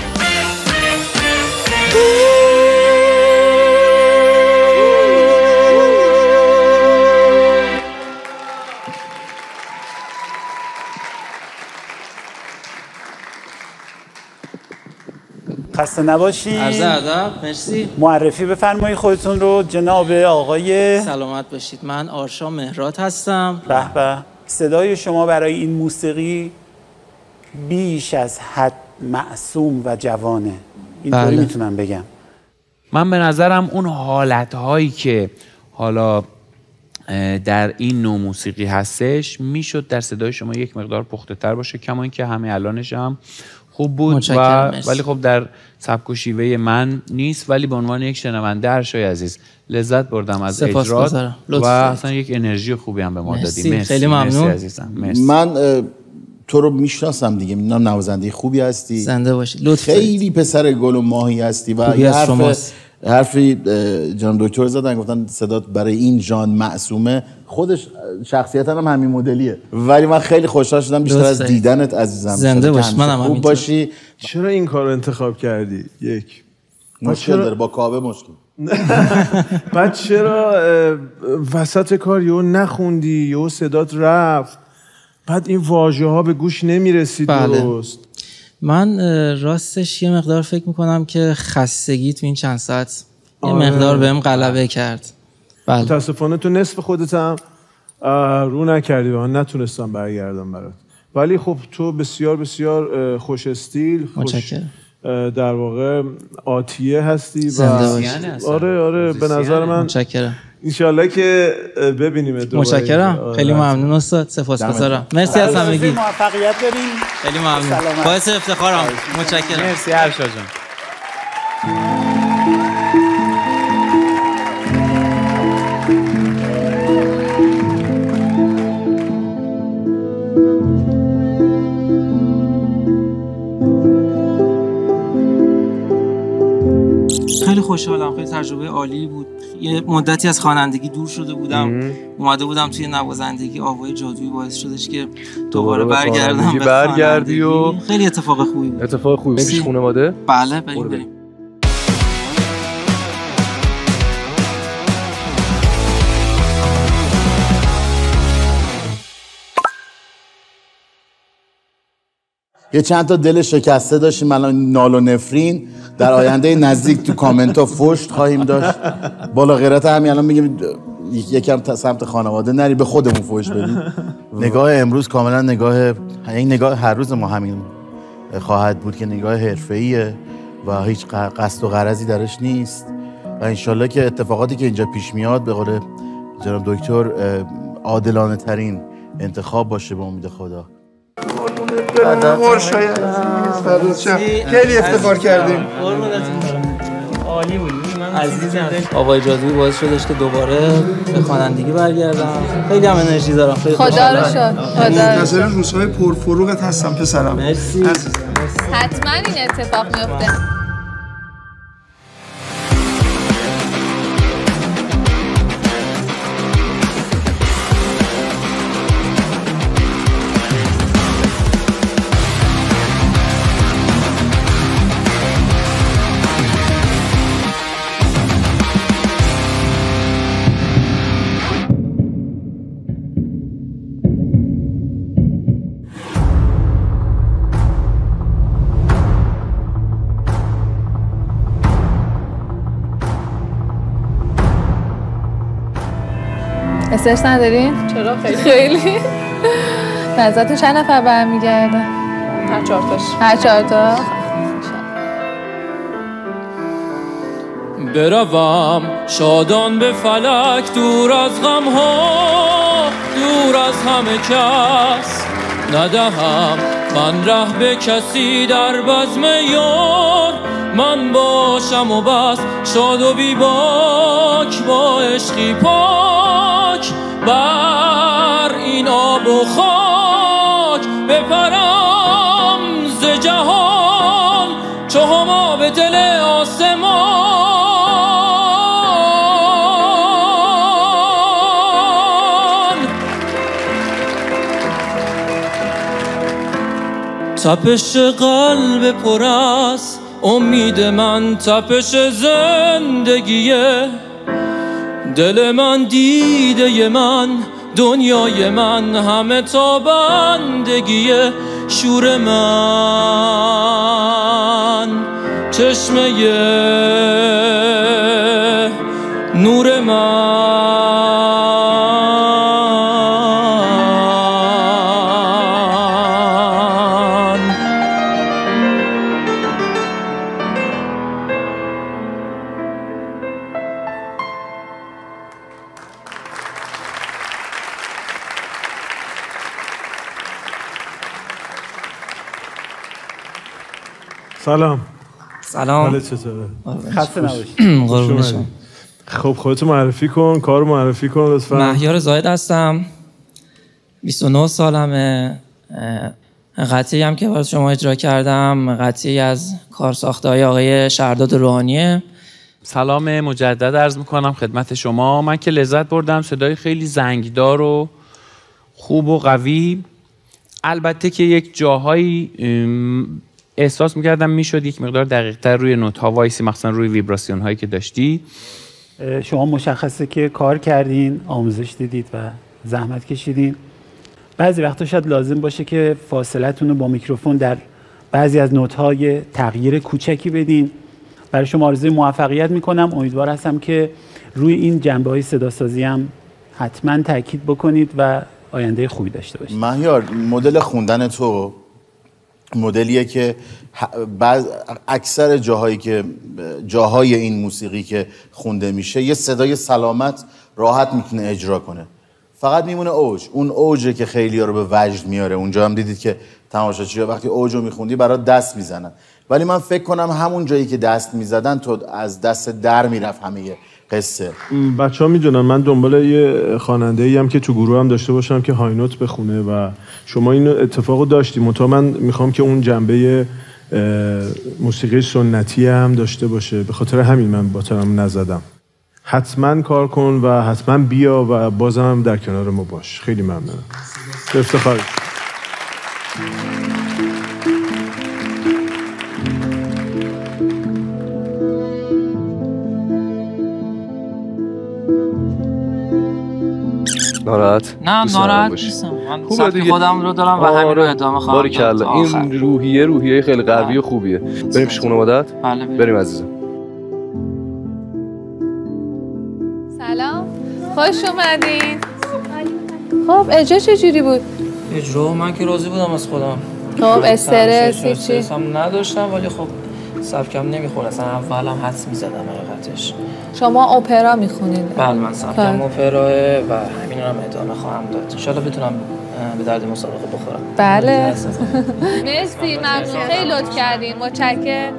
خسته نباشی. عرض ادب مرسی. معرفی بفرمایید خودتون رو. جناب آقای سلامت باشید. من آرشا مهرات هستم. به به صدای شما برای این موسیقی بیش از حد معصوم و جوانه. اینطوری بله. می‌تونم بگم. من به نظرم اون حالت هایی که حالا در این نوع موسیقی هستش می‌شد در صدای شما یک مقدار پخته تر باشه کما اینکه همه الانش هم خوب بود و. ولی خب در سبک و شیوه من نیست ولی به عنوان یک شنونده هرشای عزیز لذت بردم از اجرات و. اصلا یک انرژی خوبی هم به ما مرسی. دادی مرسی خیلی مرسی ممنون. عزیزم مرسی. من اه، تو رو می‌شناسم دیگه می‌دونم نوازنده خوبی هستی زنده باشید. لطف خیلی پسر گل و ماهی هستی و حرف. حرفی جناب دکتر زدن گفتن صدات برای این ژان معصومه. خودش شخصیت هم همین مدلیه. ولی من خیلی خوشحال شدم بیشتر از. دیدنت عزیزم. زنده باش، منم خوب. باشی. چرا این کار رو انتخاب کردی؟ یک. مشکل چرا- داره با کاوه مشکل. بعد چرا وسط کار یهو نخوندی یهو صدات رفت. بعد این واژه ها به گوش نمی‌رسید بله. درست. من راستش یه مقدار فکر می‌کنم که خستگی تو این چند ساعت یه آره. مقدار بهم غلبه کرد بله متاسفانه تو نصف خودت هم رو نکردی و من نتونستم برگردم برات ولی خب تو بسیار بسیار خوش استیل خوش متشکرم. در واقع آتیه هستی و زنده باشی. موزیسین آره آره به نظر من متشکرم انشالله که ببینیم دوباره متشکرم. آره. خیلی ممنون استاد. سپاسگزارم. مرسی از همگی. موفقیت بریم خیلی ممنون. باعث افتخارم. متشکرم. مرسی ارشا جان. خیلی خوشحالم. خیلی تجربه عالی بود. یه مدتی از خوانندگی دور شده بودم. اومده بودم توی نوازندگی آوای جادویی باعث شدش که دوباره برگردم برگردی و. خیلی اتفاق خوبی بود. اتفاق خوبی. پیش خانواده؟ بله بریم. بریم. یه چند تا دل شکسته داشتیم الان نال و نفرین. در آینده نزدیک تو کامنت ها فشت خواهیم داشت. بالا غیرت همین الان میگیم یکم سمت خانواده نری به خودمون فوش بدید نگاه امروز کاملا نگاه این نگاه هر روز ما همین خواهد بود که نگاه حرفه‌ایه و هیچ قصد و غرضی درش نیست. و انشالله که اتفاقاتی که اینجا پیش میاد به قول جناب دکتر عادلانه ترین انتخاب باشه به امید خدا. خیلی افتخار کردیم. عالی بود عزیزم آقای جادویی باعث شدش که دوباره به خوانندگی برگردم. خیلی هم انرژی دارم. خیلی خدا رو خوشحالم. شکر. خدا رو منتظر. روزهای پرفروغت هستم پسرم. مرسی. حتما این اتفاق میفته. استرس ندارین؟ چرا؟ خیلی. خیلی. نظرتون چند نفر برمیگردن؟ هر چهار تاش. هر چهار تا؟ بروم شادان به فلک دور از غم ها دور از همه کس. ندهم من ره به کسی در بزم یار. من باشم و بس شاد و بی باک با عشقی پاک. بر این آب و خاک بپرم ز جهان چو هما به دل آسمان. تپش قلب پر از امید من تپش زندگیه دل من دیده من دنیای من همه تابندگیه شور من. چشمه نور من. سلام. سلام. حالت چطوره؟ خسته خوش- نباشی. خوش قربون اومدی. شما. خب خودتو معرفی کن کارو معرفی کن لطفا. مهیار زاید هستم. 29 سالمه. قطعی هم که برای شما اجرا کردم. قطعی از کارساخته های آقای شهرداد روحانیه. سلام مجدد عرض می‌کنم خدمت شما. من که لذت بردم. صدای خیلی زنگدار و خوب و قوی. البته که یک جاهایی احساس می‌کردم می‌شد یک مقدار دقیق تر روی نوت ها وایسی مخصوصا روی ویبراسیون هایی که داشتی. شما مشخصه که کار کردین آموزش دیدید و زحمت کشیدین. بعضی وقتا شاید لازم باشه که فاصلتون رو با میکروفون در بعضی از نوت‌های تغییر کوچکی بدین. برای شما آرزوی موفقیت می‌کنم. امیدوار هستم که روی این جنبه های صداسازی هم حتما تاکید بکنید و آینده خوبی داشته باشید. مهیار مدل خوندن تو مدلیه که بعض اکثر جاهایی که جاهای این موسیقی که خونده میشه یه صدای سلامت راحت می‌تونه اجرا کنه. فقط میمونه اوج. اون اوجه که خیلی رو به وجد میاره. اونجا هم دیدید که تماشاچی وقتی اوج رو میخوندی برات دست می‌زنن. ولی من فکر کنم همون جایی که دست می‌زدن تو از دست در می‌رفت همه قصه. بچه ها می‌دونن من دنبال یه خواننده ای هم که تو گروه هم داشته باشم که های نوت بخونه و شما این اتفاق داشتیم. منتها من می‌خوام که اون جنبه موسیقی سنتی هم داشته باشه. به خاطر همین من با ترم نزدم. حتما کار کن و حتما بیا و بازم هم در کنار ما باش. خیلی ممنونم. افتخار ناراحت نه ناراحت. نیستم. من سبک دیگه. خودم رو دارم و همین رو آره، ادامه خواهم داد. این روحیه روحیه خیلی قوی و خوبیه. بریم پیش خونه مادرت بله بریم. بریم عزیزم. سلام. خوش اومدین. خب اجا چجوری بود؟ اجرا من که راضی بودم از خودم. خب استرس چی چی هم نداشتم ولی خب سبکم نمی‌خورد اصلا اولم حدس می‌زدم حقیقتش. شما اپرا می‌خونید. بله من سبکم کار. اپراه و همین هم ادامه خواهم داد. انشالله بتونم به درد مسابقه بخورم. بله. مرسی ممنون. خیلی لطف کردین. متشکرم.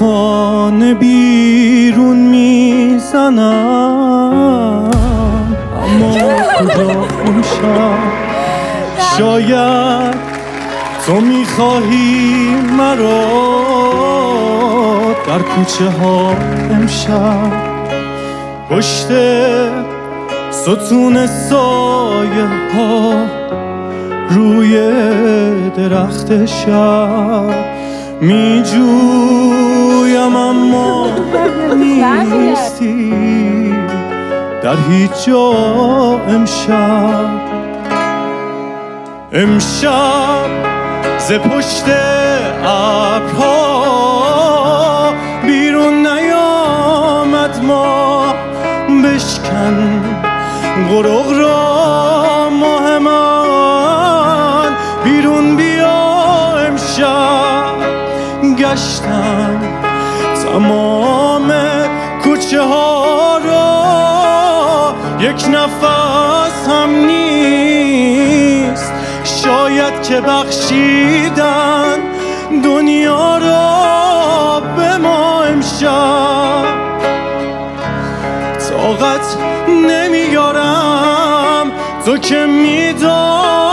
خانه بیرون می‌زنم. اما کجا امشب شاید تو می‌خواهی مرا در کوچه ها امشب. پشت ستون سایه ها روی درخت شب می جویم اما نیستی. در هیچ جا امشب. امشب ز پشت ابرها بیرون نیامد ما. بشکن غرق را ماه من. بیرون بیا امشب. گشتم تمام کوچه ها را یک نفس هم نیست. شاید که بخشیدن دنیا را به ما امشب طاقت نمیارم. تو که میدانی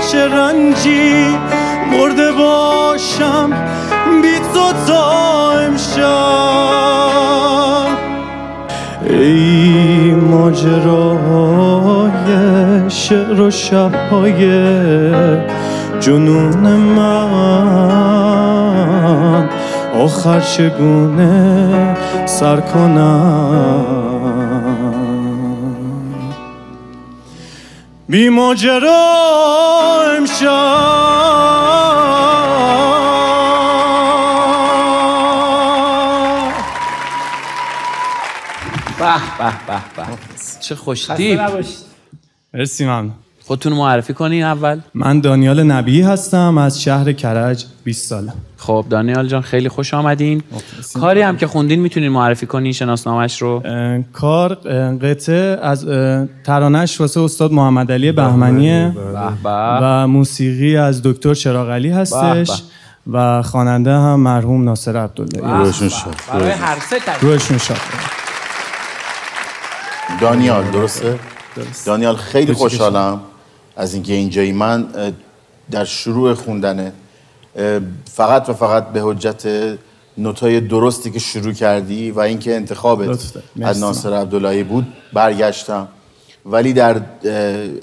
چه رنجی مرده باشم بی تو تا امشب ای ماجرای شعر و شبهای جنون من آخر چگونه سر کنم؟ بی ماجرا امشب. به به به به. چه خوشتیب مرسی ممنون. خودتون معرفی کنین اول. من دانیال نبی هستم از شهر کرج 20 ساله خب دانیال جان خیلی خوش آمدین. کاری هم که خوندین می‌تونین معرفی کنین شناسنامش رو؟ کار قطعه از ترانش واسه استاد محمد علی بهمنیه به به و موسیقی از دکتر چراغ علی هستش. و خواننده هم مرحوم ناصر عبدالله روشون شد. برای هر سه تک روشون شد. دانیال درسته؟ دانیال خیلی خوشحالم. از اینکه اینجایی من در شروع خوندن فقط و فقط به حجت نوتای درستی که شروع کردی و اینکه انتخابت. از. ناصر عبداللهی بود برگشتم ولی در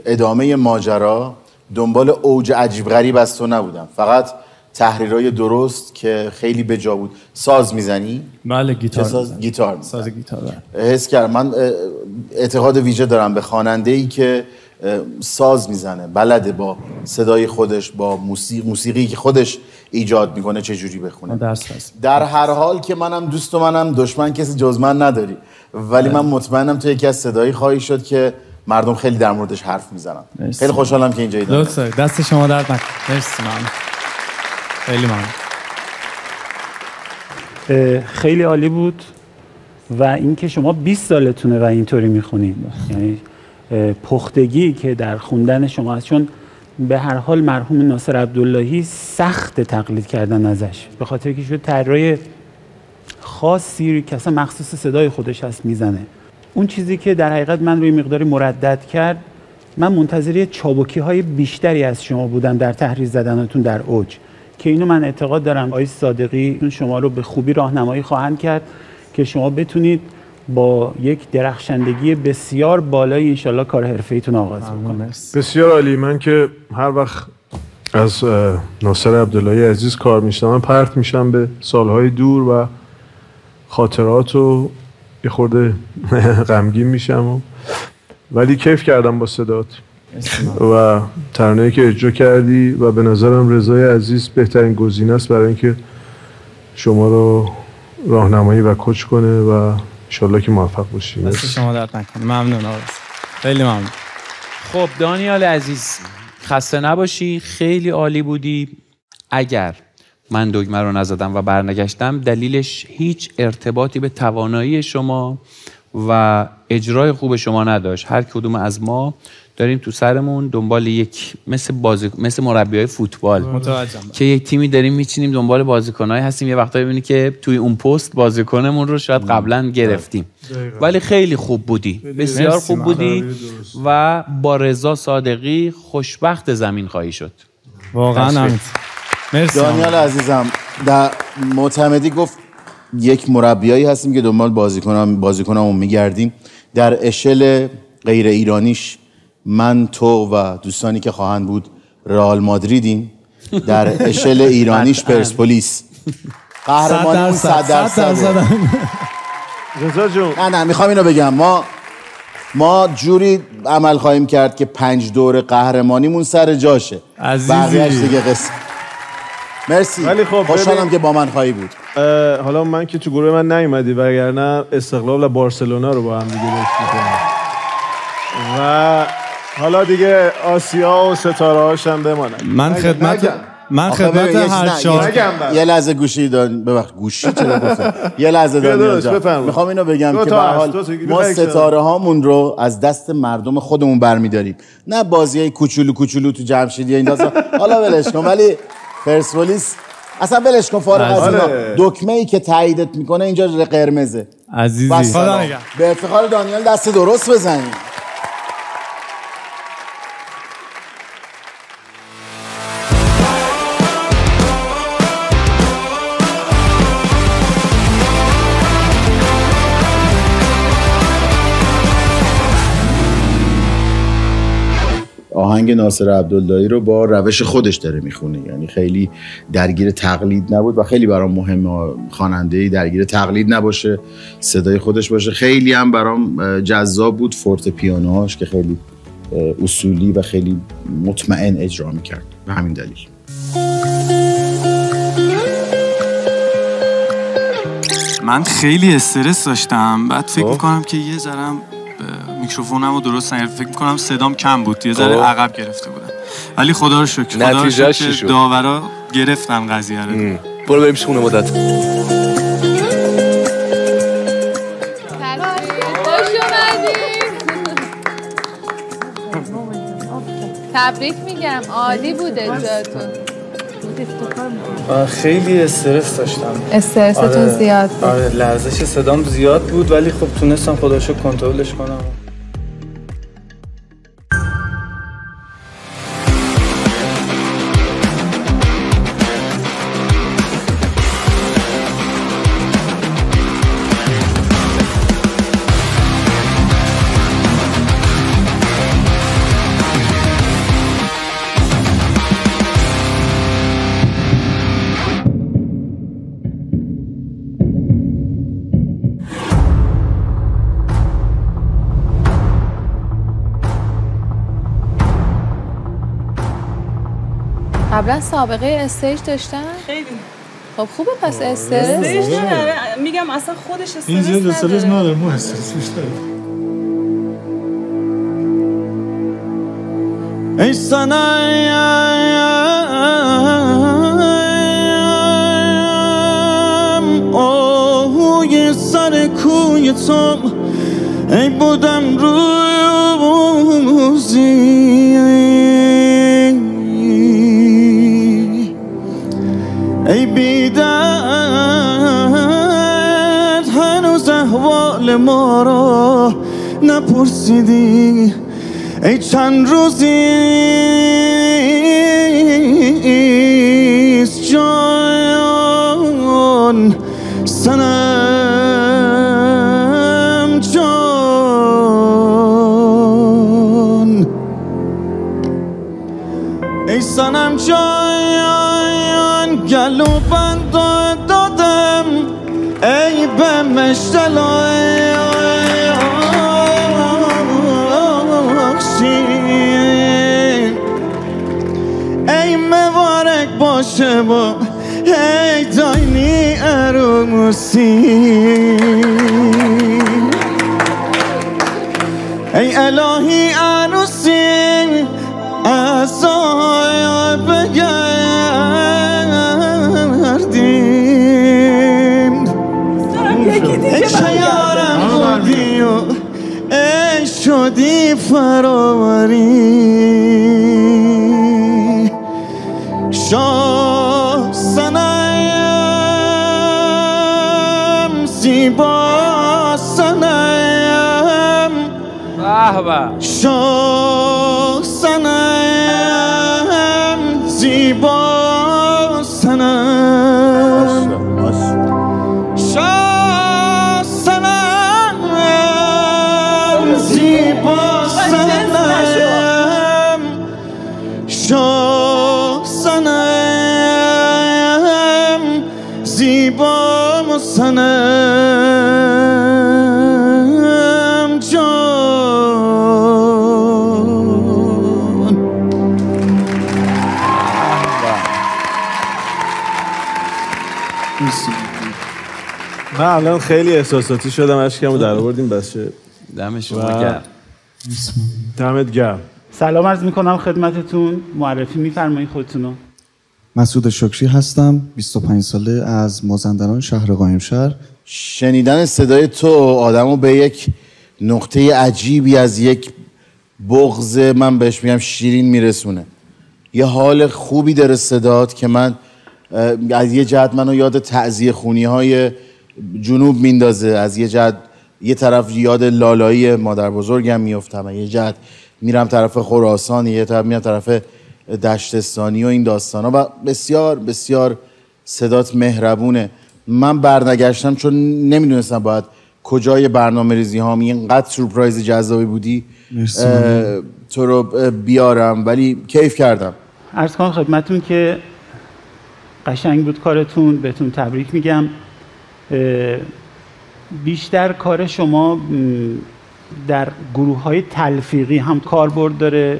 ادامه ماجرا دنبال اوج عجیب غریب از تو نبودم فقط تحریرهای درست که خیلی بجا بود ساز می‌زنی؟ بله گیتار ساز؟ گیتار ساز گیتار بله. حس کردم من اعتقاد ویژه دارم به خواننده ای که ساز می‌زنه بلده با صدای خودش با موسیقی موسیقی که خودش ایجاد می‌کنه چه جوری بخونه. درس هست در هر حال که منم دوست و منم دشمن کسی جز من نداری. ولی من مطمئنم تو یکی از صدایی خواهی شد که مردم خیلی در موردش حرف می‌زنن. مرسی. خیلی خوشحالم که اینجایی دارم لطف داری. دست شما درد نکن مرسی ممنون. خیلی ممنون. خیلی عالی بود. و اینکه شما 20 سالتونه و اینطوری می‌خونید یعنی پختگی که در خوندن شما هست. چون به هر حال مرحوم ناصر عبداللهی سخت تقلید کردن ازش. به خاطر که شد طرای خاصی که اصلا مخصوص صدای خودش هست می‌زنه. اون چیزی که در حقیقت من روی مقداری مردد کرد من منتظر چابکی های بیشتری از شما بودم در تحریر زدنتون در اوج. که اینو من اعتقاد دارم آقای صادقی شما رو به خوبی راهنمایی خواهند کرد که شما بتونید با یک درخشندگی بسیار بالای انشالله کار حرفیتون آغاز بکنید بسیار عالی. من که هر وقت از ناصر عبداللهی عزیز کار میشنم پرت میشم به سالهای دور و خاطرات و یه خورده غمگین میشم و ولی کیف کردم با صدات. و ترانه‌ای که اجرا کردی و به نظرم رضای عزیز بهترین گزینه است برای اینکه شما رو راهنمایی و کوچ کنه و انشالله که موفق باشی. دست شما درد نکنه. ممنون آقا. خیلی ممنون. خب دانیال عزیز خسته نباشی. خیلی عالی بودی. اگر من دگمه رو نزدم و برنگشتم دلیلش هیچ ارتباطی به توانایی شما و اجرای خوب شما نداشت. هر کدوم از ما داریم تو سرمون دنبال یک مثل بازی مثل مربی های فوتبال. متوجهم. که یک تیمی داریم میچینیم دنبال بازیکنایی هستیم. یه وقتایی ببینی که توی اون پست بازیکنمون رو شاید قبلا گرفتیم. دقیقاً. ولی خیلی خوب بودی. بسیار خوب بودی. و با رضا صادقی خوشبخت زمین خواهی شد. واقعا مرسی. دانیال عزیزم در معتمدی گفت یک مربیایی هستیم که دنبال بازیکنام بازیکنامون میگردیم. در اشل غیر ایرانیش من تو و دوستانی که خواهند بود رئال مادریدیم. در اشل ایرانیش. پرسپولیس. قهرمانیمون صد درصده رضا جون. نه نه می‌خوام اینو بگم. ما ما جوری عمل خواهیم کرد که پنج دور قهرمانیمون سر جاشه. عزیزی. بقیه‌اش دیگه قصه. مرسی. ولی خب خوشحالم که با من خواهی بود. حالا من که تو گروه من نیومدی وگرنه استقلال و بارسلونا رو با هم دیگه داشت. و حالا دیگه آسیا و ستاره هاشم بمانن. من خدمت من خدمت هر چهار یه- لحظه گوشی دان ببخش گوشی چرا گفتم یه لحظه بفرما. می‌خوام اینو بگم که به حال ما؟ ستاره هامون رو از دست مردم خودمون برمیداریم. نه بازی های کوچولو کوچولو تو جمشیدی این داستان. حالا ولش کن ولی پرسپولیس اصلا ولش کن فارغ از اینا. دکمه ای که تاییدت می‌کنه اینجا قرمزه. عزیزی. به افتخار دانیال دست درست بزنیم. آهنگ ناصر عبداللهی رو با روش خودش داره می‌خونه. یعنی خیلی درگیر تقلید نبود و خیلی برام مهمه خواننده درگیر تقلید نباشه صدای خودش باشه. خیلی هم برام جذاب بود فورت پیانوهاش که خیلی اصولی و خیلی مطمئن اجرا می‌کرد. به همین دلیل. من خیلی استرس داشتم. بعد فکر می‌کنم که یه ذرم میکروفونم رو درست نگرفت. فکر می‌کنم صدام کم بود. یه ذره خب. عقب گرفته بودم. ولی خدا رو شکر خدا رو شکر؟ داورا گرفتن قضیه رو. برو بریم خونه مدت. تبریک میگم. عالی بوده خیلی استرس داشتم. استرستون آره، زیاد بود. آره لرزش صدام زیاد بود ولی خب تونستم خداشو کنترلش کنم. قبلا سابقه استیج داشتن؟ خیلی. خب خوبه پس استرس استرس نداره میگم اصلا خودش استرس این زیاد استرس نداره. ما استرس ای سنم آهوی سر کوی تو ای بودم روزی بیدرد هنوز احوال ما را نپرسیدی. ای چند روزیست با ای داینی عروسی زیبا سنم شاه سنم زیبا سنم جان من الان خیلی احساساتی شدم اشکمو در آوردیم بچه دم شما گرم. دمت گرم. سلام عرض می‌کنم خدمتتون. معرفی میفرمایید خودتونو. مسعود شکری هستم 25 ساله از مازندران شهر قائمشهر شنیدن صدای تو آدمو به یک نقطه عجیبی از یک بغض من بهش میگم شیرین میرسونه. یه حال خوبی داره صدات که من از یه جهت منو یاد تعذیه خونی های جنوب میندازه از یه جهت یه طرف یاد لالایی مادر بزرگم میفتم یه جهت میرم طرف خراسان یه طرف میرم طرف دشتستانی و این داستان و بسیار بسیار صدات مهربونه. من برنگشتم چون نمی‌دونستم باید کجای برنامه ریزی هام اینقدر سورپرایز جذابی بودی تو رو بیارم ولی کیف کردم. عرض کنم خدمتتون که قشنگ بود کارتون بهتون تبریک میگم. بیشتر کار شما در گروه های تلفیقی هم کاربرد داره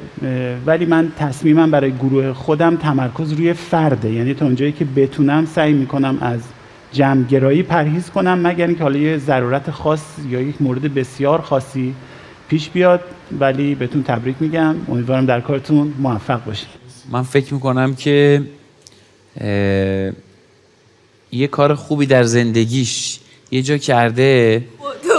ولی من تصمیمم برای گروه خودم تمرکز روی فرده. یعنی تا اونجایی که بتونم سعی می‌کنم از جمعگرایی پرهیز کنم مگر اینکه حالا یه ضرورت خاص یا یک مورد بسیار خاصی پیش بیاد ولی بهتون تبریک میگم. امیدوارم در کارتون موفق باشید. من فکر می‌کنم که یه کار خوبی در زندگیش یه جا کرده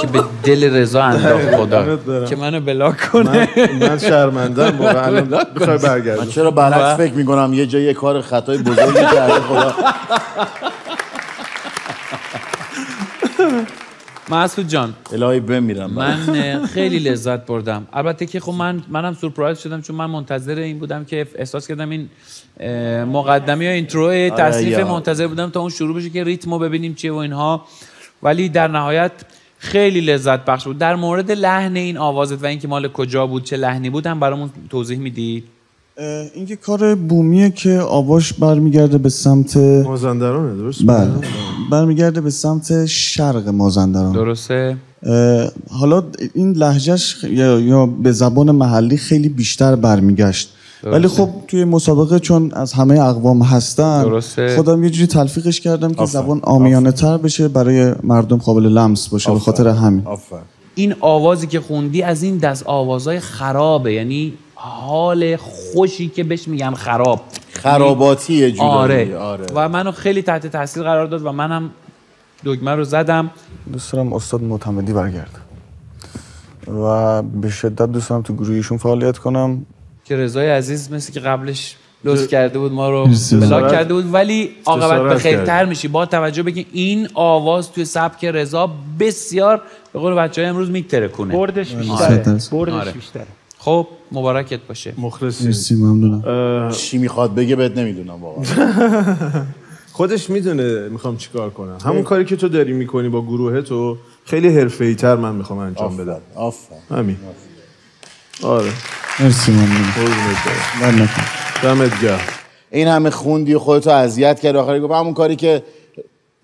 که به دل رضا انداخت. خدا. که منو بلاک کنه. من, من شرمندم واقعا بخوای من چرا برعکس فکر می‌کنم یه جای یه کار خطای بزرگی کرده خدا. مسعود جان الهی بمیرم من خیلی لذت بردم. البته که خب من منم سورپرایز شدم چون من منتظر این بودم که احساس کردم این اه، مقدمی یا اینترو تصریف یا. منتظر بودم تا اون شروع بشه که ریتمو ببینیم چیه و اینها. ولی در نهایت خیلی لذت بخش بود. در مورد لحن این آوازت و اینکه مال کجا بود چه لحنی بود هم برامون توضیح میدی؟ اه، این یه کار بومیه که آواش برمیگرده به سمت مازندرانه درست بله برمیگرده به سمت شرق مازندران. درسته. حالا این لهجهش خ- یا, به زبان محلی خیلی بیشتر برمیگشت. ولی خب توی مسابقه چون از همه اقوام هستن درسته. خودم یه جوری تلفیقش کردم که آفرین. زبان آمیانه تر بشه برای مردم قابل لمس باشه به خاطر همین این آوازی که خوندی از این دست آوازهای خرابه یعنی حال خوشی که بهش میگن خراب خراباتی یه جورایی. آره. آره. و منو خیلی تحت تاثیر قرار داد و منم دگمه رو زدم دوست دارم استاد معتمدی برگرده و به شدت دوست دارم تو گروهیشون فعالیت کنم که رضای عزیز مثل که قبلش لطف کرده بود ما رو. بلاک کرده بود ولی عاقبت به خیرتر. میشی. با توجه به که این آواز توی سبک رضا بسیار به قول بچه های امروز میترکونه. بردش آره. بیشتره. بردش آره. بیشتره. خب مبارکت باشه. مخلصی. مرسی ممنونم. چی می‌خواد بگه بهت نمی‌دونم واقعا. خودش می‌دونه می‌خوام چیکار کنم. همون کاری که تو داری می‌کنی با گروه تو خیلی حرفه‌ای تر من می‌خوام انجام بدم. آفرین. همین آره. مرسی نکن. دمت گرم. این همه خوندی و خودتو اذیت کرد آخری گفت همون کاری که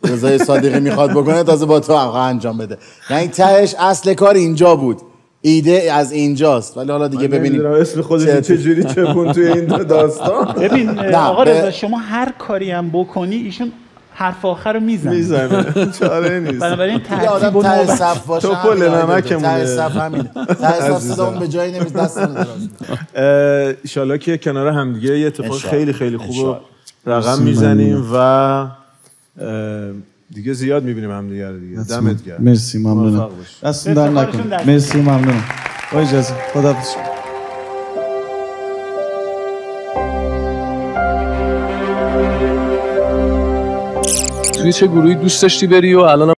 رضای صادقی می‌خواد بکنه تازه با تو آقا انجام بده. یعنی تهش اصل کار اینجا بود. ایده از اینجاست. ولی حالا دیگه ببینیم اسم خودت چه جوری چپون توی این داستان. ببین نه، آقا رضا شما هر کاری هم بکنی ایشون حرف آخر رو می‌زنه. می‌زنه. چاره نیست. بنابراین ترتیب ته نوبت- صف باشه تو پل. نمکمونه. ته صف همینه. ته صف. صدامون به جایی نمی‌رسه دست ایشالا که کنار همدیگه یه اتفاق. خیلی خیلی خوب. رقم می‌زنیم و دیگه زیاد می‌بینیم همدیگه رو دیگه. دمت گرم. مرسی ممنونم. دستون در افتخارتون نکن در- مرسی ممنونم. با اجازه خدا توی چه گروهی دوست داشتی بری و الان